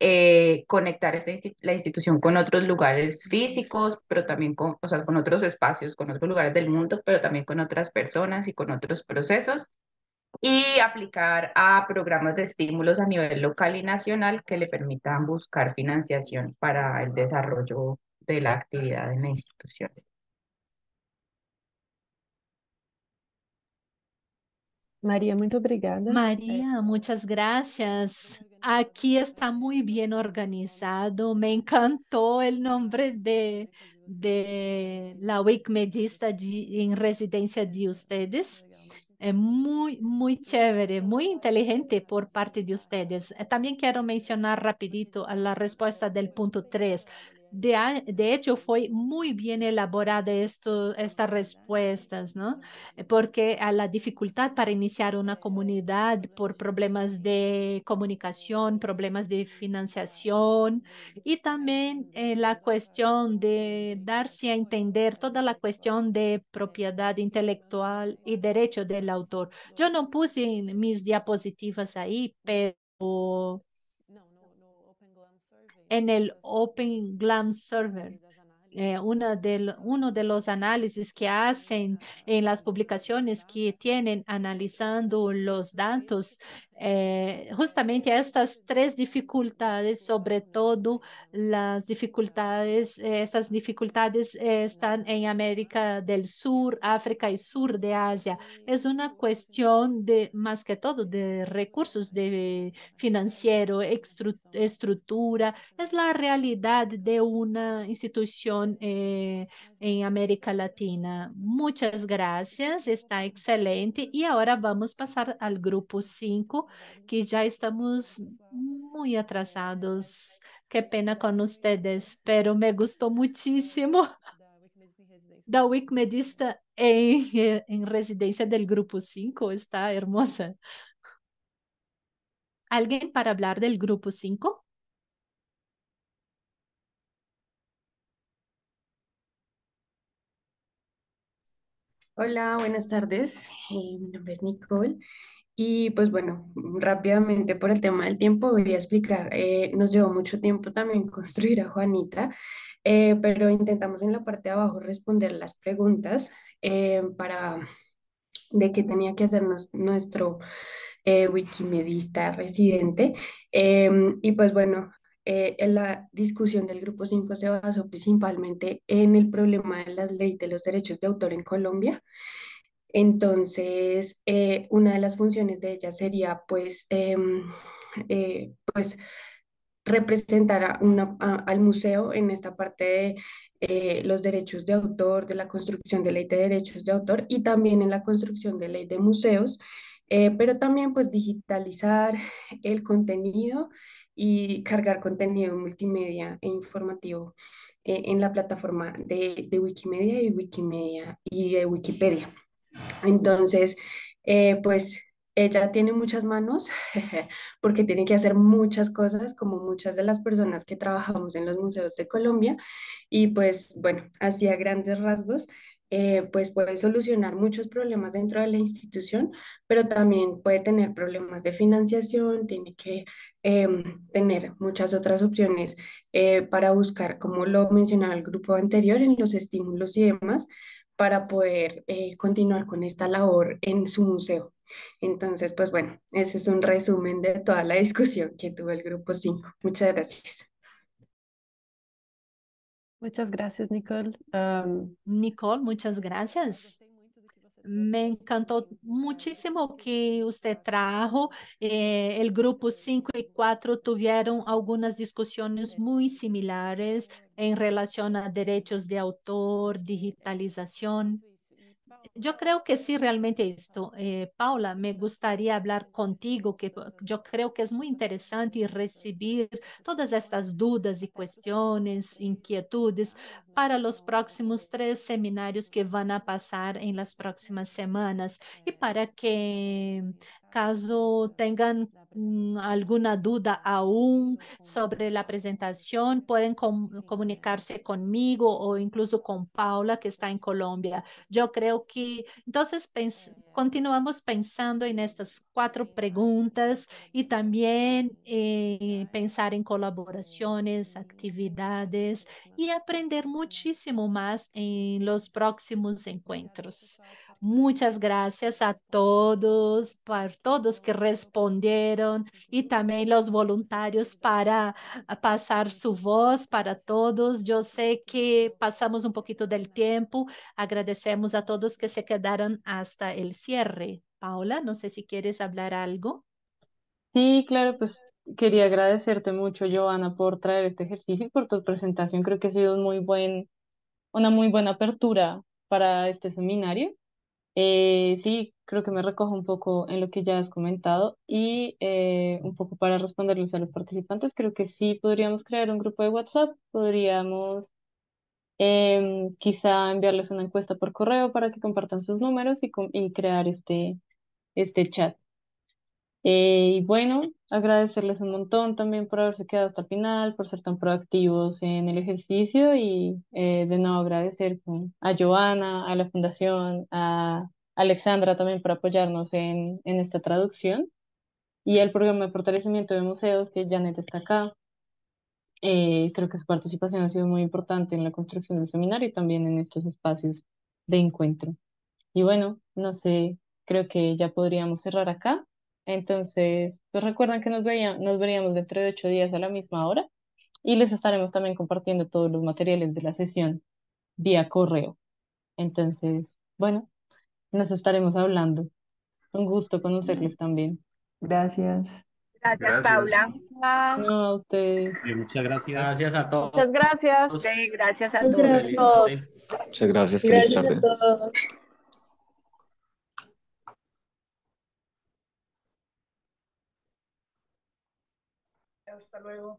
eh, conectar la institución con otros lugares físicos, pero también con, con otros espacios, con otros lugares del mundo, pero también con otras personas y con otros procesos y aplicar a programas de estímulos a nivel local y nacional que le permitan buscar financiación para el desarrollo de la actividad en la institución. María, muchas gracias. Aquí está muy bien organizado. Me encantó el nombre de, de la Wikimedista en residencia de ustedes. Es muy, muy chévere, muy inteligente por parte de ustedes. También quiero mencionar rapidito la respuesta del punto 3. De, de, hecho, fue muy bien elaborada esto, estas respuestas, ¿no? Porque a la dificultad para iniciar una comunidad por problemas de comunicación, problemas de financiación y también eh, la cuestión de darse a entender toda la cuestión de propiedad intelectual y derecho del autor. Yo no puse mis diapositivas ahí, pero en el Open Glam Server. Eh, uno de los análisis que hacen en las publicaciones que tienen analizando los datos eh, justamente estas tres dificultades, sobre todo las dificultades, eh, estas dificultades eh, están en América del Sur, África y sur de Asia. Es una cuestión de, más que todo, de recursos de financiero, estructura, es la realidad de una institución en América Latina. Muchas gracias, está excelente. Y ahora vamos a pasar al grupo 5 que ya estamos muy atrasados. Qué pena con ustedes, pero me gustó muchísimo. Da Wikimedista en, en residencia del grupo 5 está hermosa. ¿Alguien para hablar del grupo 5? Hola, buenas tardes. Eh, mi nombre es Nicole y pues bueno, rápidamente por el tema del tiempo voy a explicar. Eh, nos llevó mucho tiempo también construir a Juanita, eh, pero intentamos en la parte de abajo responder las preguntas eh, para de qué tenía que hacernos nuestro wikimedista residente. Em, y pues bueno, en la discusión del grupo 5 se basó principalmente en el problema de las leyes de los derechos de autor en Colombia. Entonces, eh, una de las funciones de ella sería, pues, em, eh, pues representar a una, al museo en esta parte de eh, los derechos de autor, de la construcción de ley de derechos de autor y también en la construcción de ley de museos, pero también pues digitalizar el contenido y cargar contenido multimedia e informativo en la plataforma de, de Wikimedia y Wikimedia y de Wikipedia. Entonces, eh, pues ella tiene muchas manos porque tiene que hacer muchas cosas como muchas de las personas que trabajamos en los museos de Colombia. Y pues bueno, así a grandes rasgos, eh, pues puede solucionar muchos problemas dentro de la institución, pero también puede tener problemas de financiación, tiene que em, tener muchas otras opciones eh, para buscar, como lo mencionaba el grupo anterior, en los estímulos y demás para poder eh, continuar con esta labor en su museo. Entonces, pues bueno, ese es un resumen de toda la discusión que tuvo el grupo 5. Muchas gracias. Muchas gracias, Nicole. Nicole, muchas gracias. Me encantó muchísimo que usted trajo. Eh, el grupo 5 y 4 tuvieron algunas discusiones muy similares en relación a derechos de autor, digitalización. Yo creo que sí, realmente esto. Eh, Paula, me gustaría hablar contigo, que yo creo que es muy interesante recibir todas estas dudas y cuestiones, inquietudes para los próximos tres seminarios que van a pasar en las próximas semanas y para que caso tengan alguna duda aún sobre la presentación, pueden com- comunicarse conmigo o incluso con Paula, que está en Colombia. Yo creo que entonces pens- continuamos pensando en estas cuatro preguntas y también eh, pensar en colaboraciones, actividades y aprender muchísimo más en los próximos encuentros. Muchas gracias a todos, para todos que respondieron y también los voluntarios para pasar su voz para todos. Yo sé que pasamos un poquito del tiempo. Agradecemos a todos que se quedaron hasta el cierre. Paula, no sé si quieres hablar algo. Sí, claro, pues quería agradecerte mucho, Joana, por traer este ejercicio y por tu presentación. Creo que ha sido muy buen, una muy buena apertura para este seminario. Eh, sí, creo que me recojo un poco en lo que ya has comentado y eh, un poco para responderles a los participantes, creo que sí podríamos crear un grupo de WhatsApp, podríamos em, quizá enviarles una encuesta por correo para que compartan sus números y, y crear este, este chat. Eh, y bueno, agradecerles un montón también por haberse quedado hasta el final, por ser tan proactivos en el ejercicio y eh, de nuevo agradecer a Joana, a la Fundación, a Alexandra también por apoyarnos en, en esta traducción y al programa de fortalecimiento de museos que Janet está acá. Eh, creo que su participación ha sido muy importante en la construcción del seminario y también en estos espacios de encuentro. Y bueno, no sé, creo que ya podríamos cerrar acá. Entonces, pues recuerden que nos veía- nos veríamos dentro de ocho días a la misma hora y les estaremos también compartiendo todos los materiales de la sesión vía correo. Entonces, bueno, nos estaremos hablando. Un gusto conocerles también. Gracias. Gracias, Paula. No, a. Eh, muchas gracias. Gracias a todos. Muchas gracias. Ok, gracias a todos. Muchas gracias, feliz tarde. todos. Hasta luego.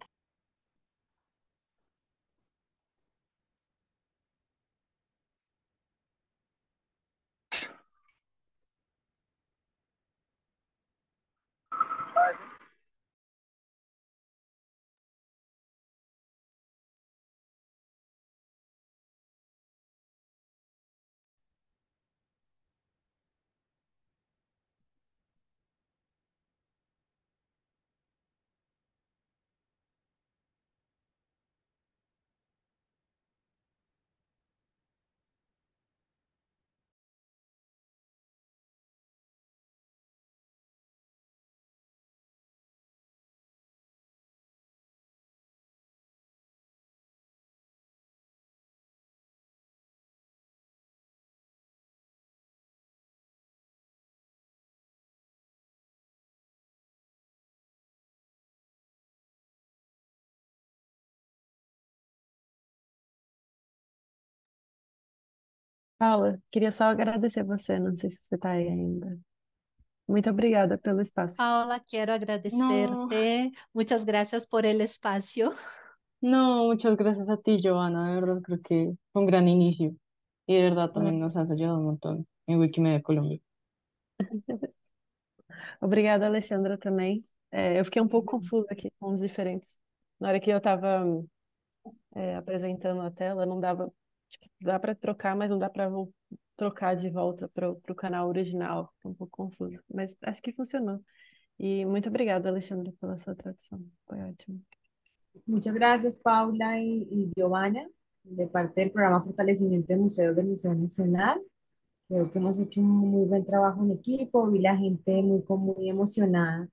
Paula, queria só agradecer você, não sei se você está aí ainda. Muito obrigada pelo espaço. Paula, quiero No, agradecerte. Muchas gracias por el espacio. no, muchas gracias a ti, Giovanna. De verdad creo que fue un gran inicio. Y de verdad también nos has ayudado un montón en Wikimedia Colombia. Obrigada, Alexandra, também. É, eu fiquei um pouco confusa aqui com os diferentes. Na hora que eu estava apresentando a tela, não dava. Dá para trocar, mas não dá para trocar de volta para o canal original. Fiquei um pouco confusa. Mas acho que funcionou. E muito obrigada, Alexandra, pela sua tradução. Foi ótimo. Muchas gracias, Paula y, y Giovanna, de parte del programa Fortalecimiento de Museos del Museo Nacional. Creo que hemos hecho un muy buen trabajo en equipo, vi la gente muy, muy emocionada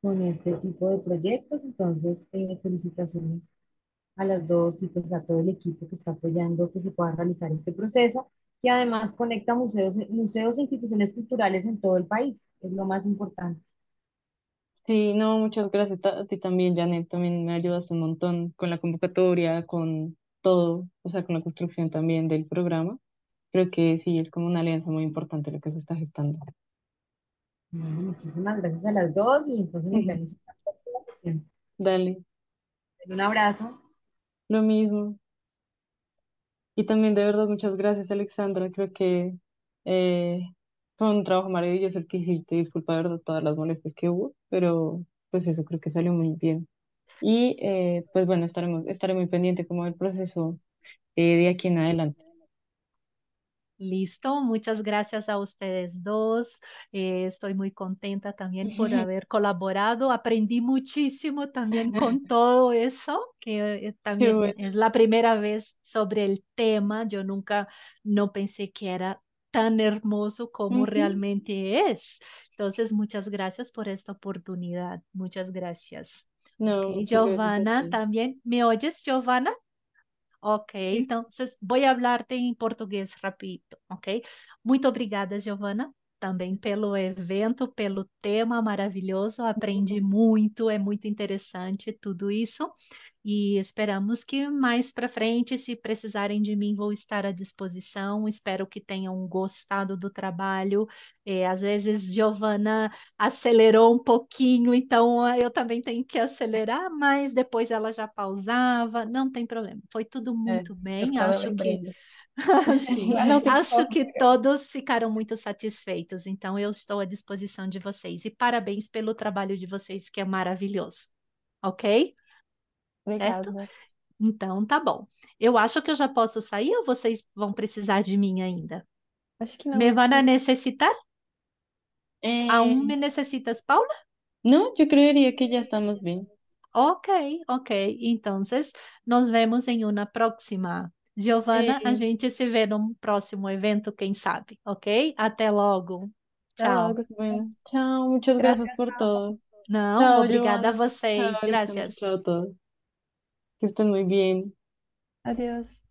con este tipo de proyectos, entonces eh, felicitaciones a las dos y pues a todo el equipo que está apoyando que se pueda realizar este proceso, que además conecta museos, museos e instituciones culturales en todo el país, es lo más importante. Sí, no, muchas gracias a ti también, Janet. También me ayudas un montón con la convocatoria, con todo, o sea, con la construcción también del programa. Creo que sí, es como una alianza muy importante lo que se está gestando. Bueno, muchísimas gracias a las dos y entonces nos vemos en la próxima sesión. Dale, Un abrazo. Lo mismo. Y también de verdad muchas gracias, Alexandra. Creo que eh, fue un trabajo maravilloso el que hiciste. Disculpa, de verdad, todas las molestias que hubo, pero pues eso creo que salió muy bien. Y eh, pues bueno, estaremos, estaré muy pendiente como del proceso eh, de aquí en adelante. Listo, muchas gracias a ustedes dos. Eh, estoy muy contenta también por haber colaborado. Aprendí muchísimo también con todo eso, que eh, también bueno. es la primera vez sobre el tema. Yo nunca, no pensé que era tan hermoso como realmente es. Entonces, muchas gracias por esta oportunidad. Muchas gracias. No, Giovanna, también. ¿Me oyes, Giovanna? Ok, voy a hablarte em português rapidito, ok? Muito obrigada, Giovana, também pelo evento, pelo tema maravilhoso. Aprendi muito, é muito interessante tudo isso. E esperamos que mais para frente, se precisarem de mim, vou estar à disposição. Espero que tenham gostado do trabalho. É, às vezes, Giovana acelerou um pouquinho, então ah, eu também tenho que acelerar, mas depois ela já pausava, não tem problema. Foi tudo É, muito eu bem. Acho que. Sim, acho que todos ficaram muito satisfeitos, então eu estou à disposição de vocês. E parabéns pelo trabalho de vocês, que é maravilhoso. Ok? Certo? Então tá bom. Eu acho que eu já posso sair ou vocês vão precisar de mim ainda? Acho que ¿Me não. van a necesitar? ¿Aún Eh, me necesitas, Paula? no, yo creería que ya estamos bien. Ok, ok. Entonces, nos vemos em uma próxima. Giovana, a Eh, gente se vê num próximo evento, quem sabe, ok? Até logo. Até Tchau. logo. muchas gracias Gracias, por todo. Não, Chao, obrigada a Giovanna. Chao, vocês. Alexandra. Gracias. Chao a todos. Que estén muy bien. Adiós.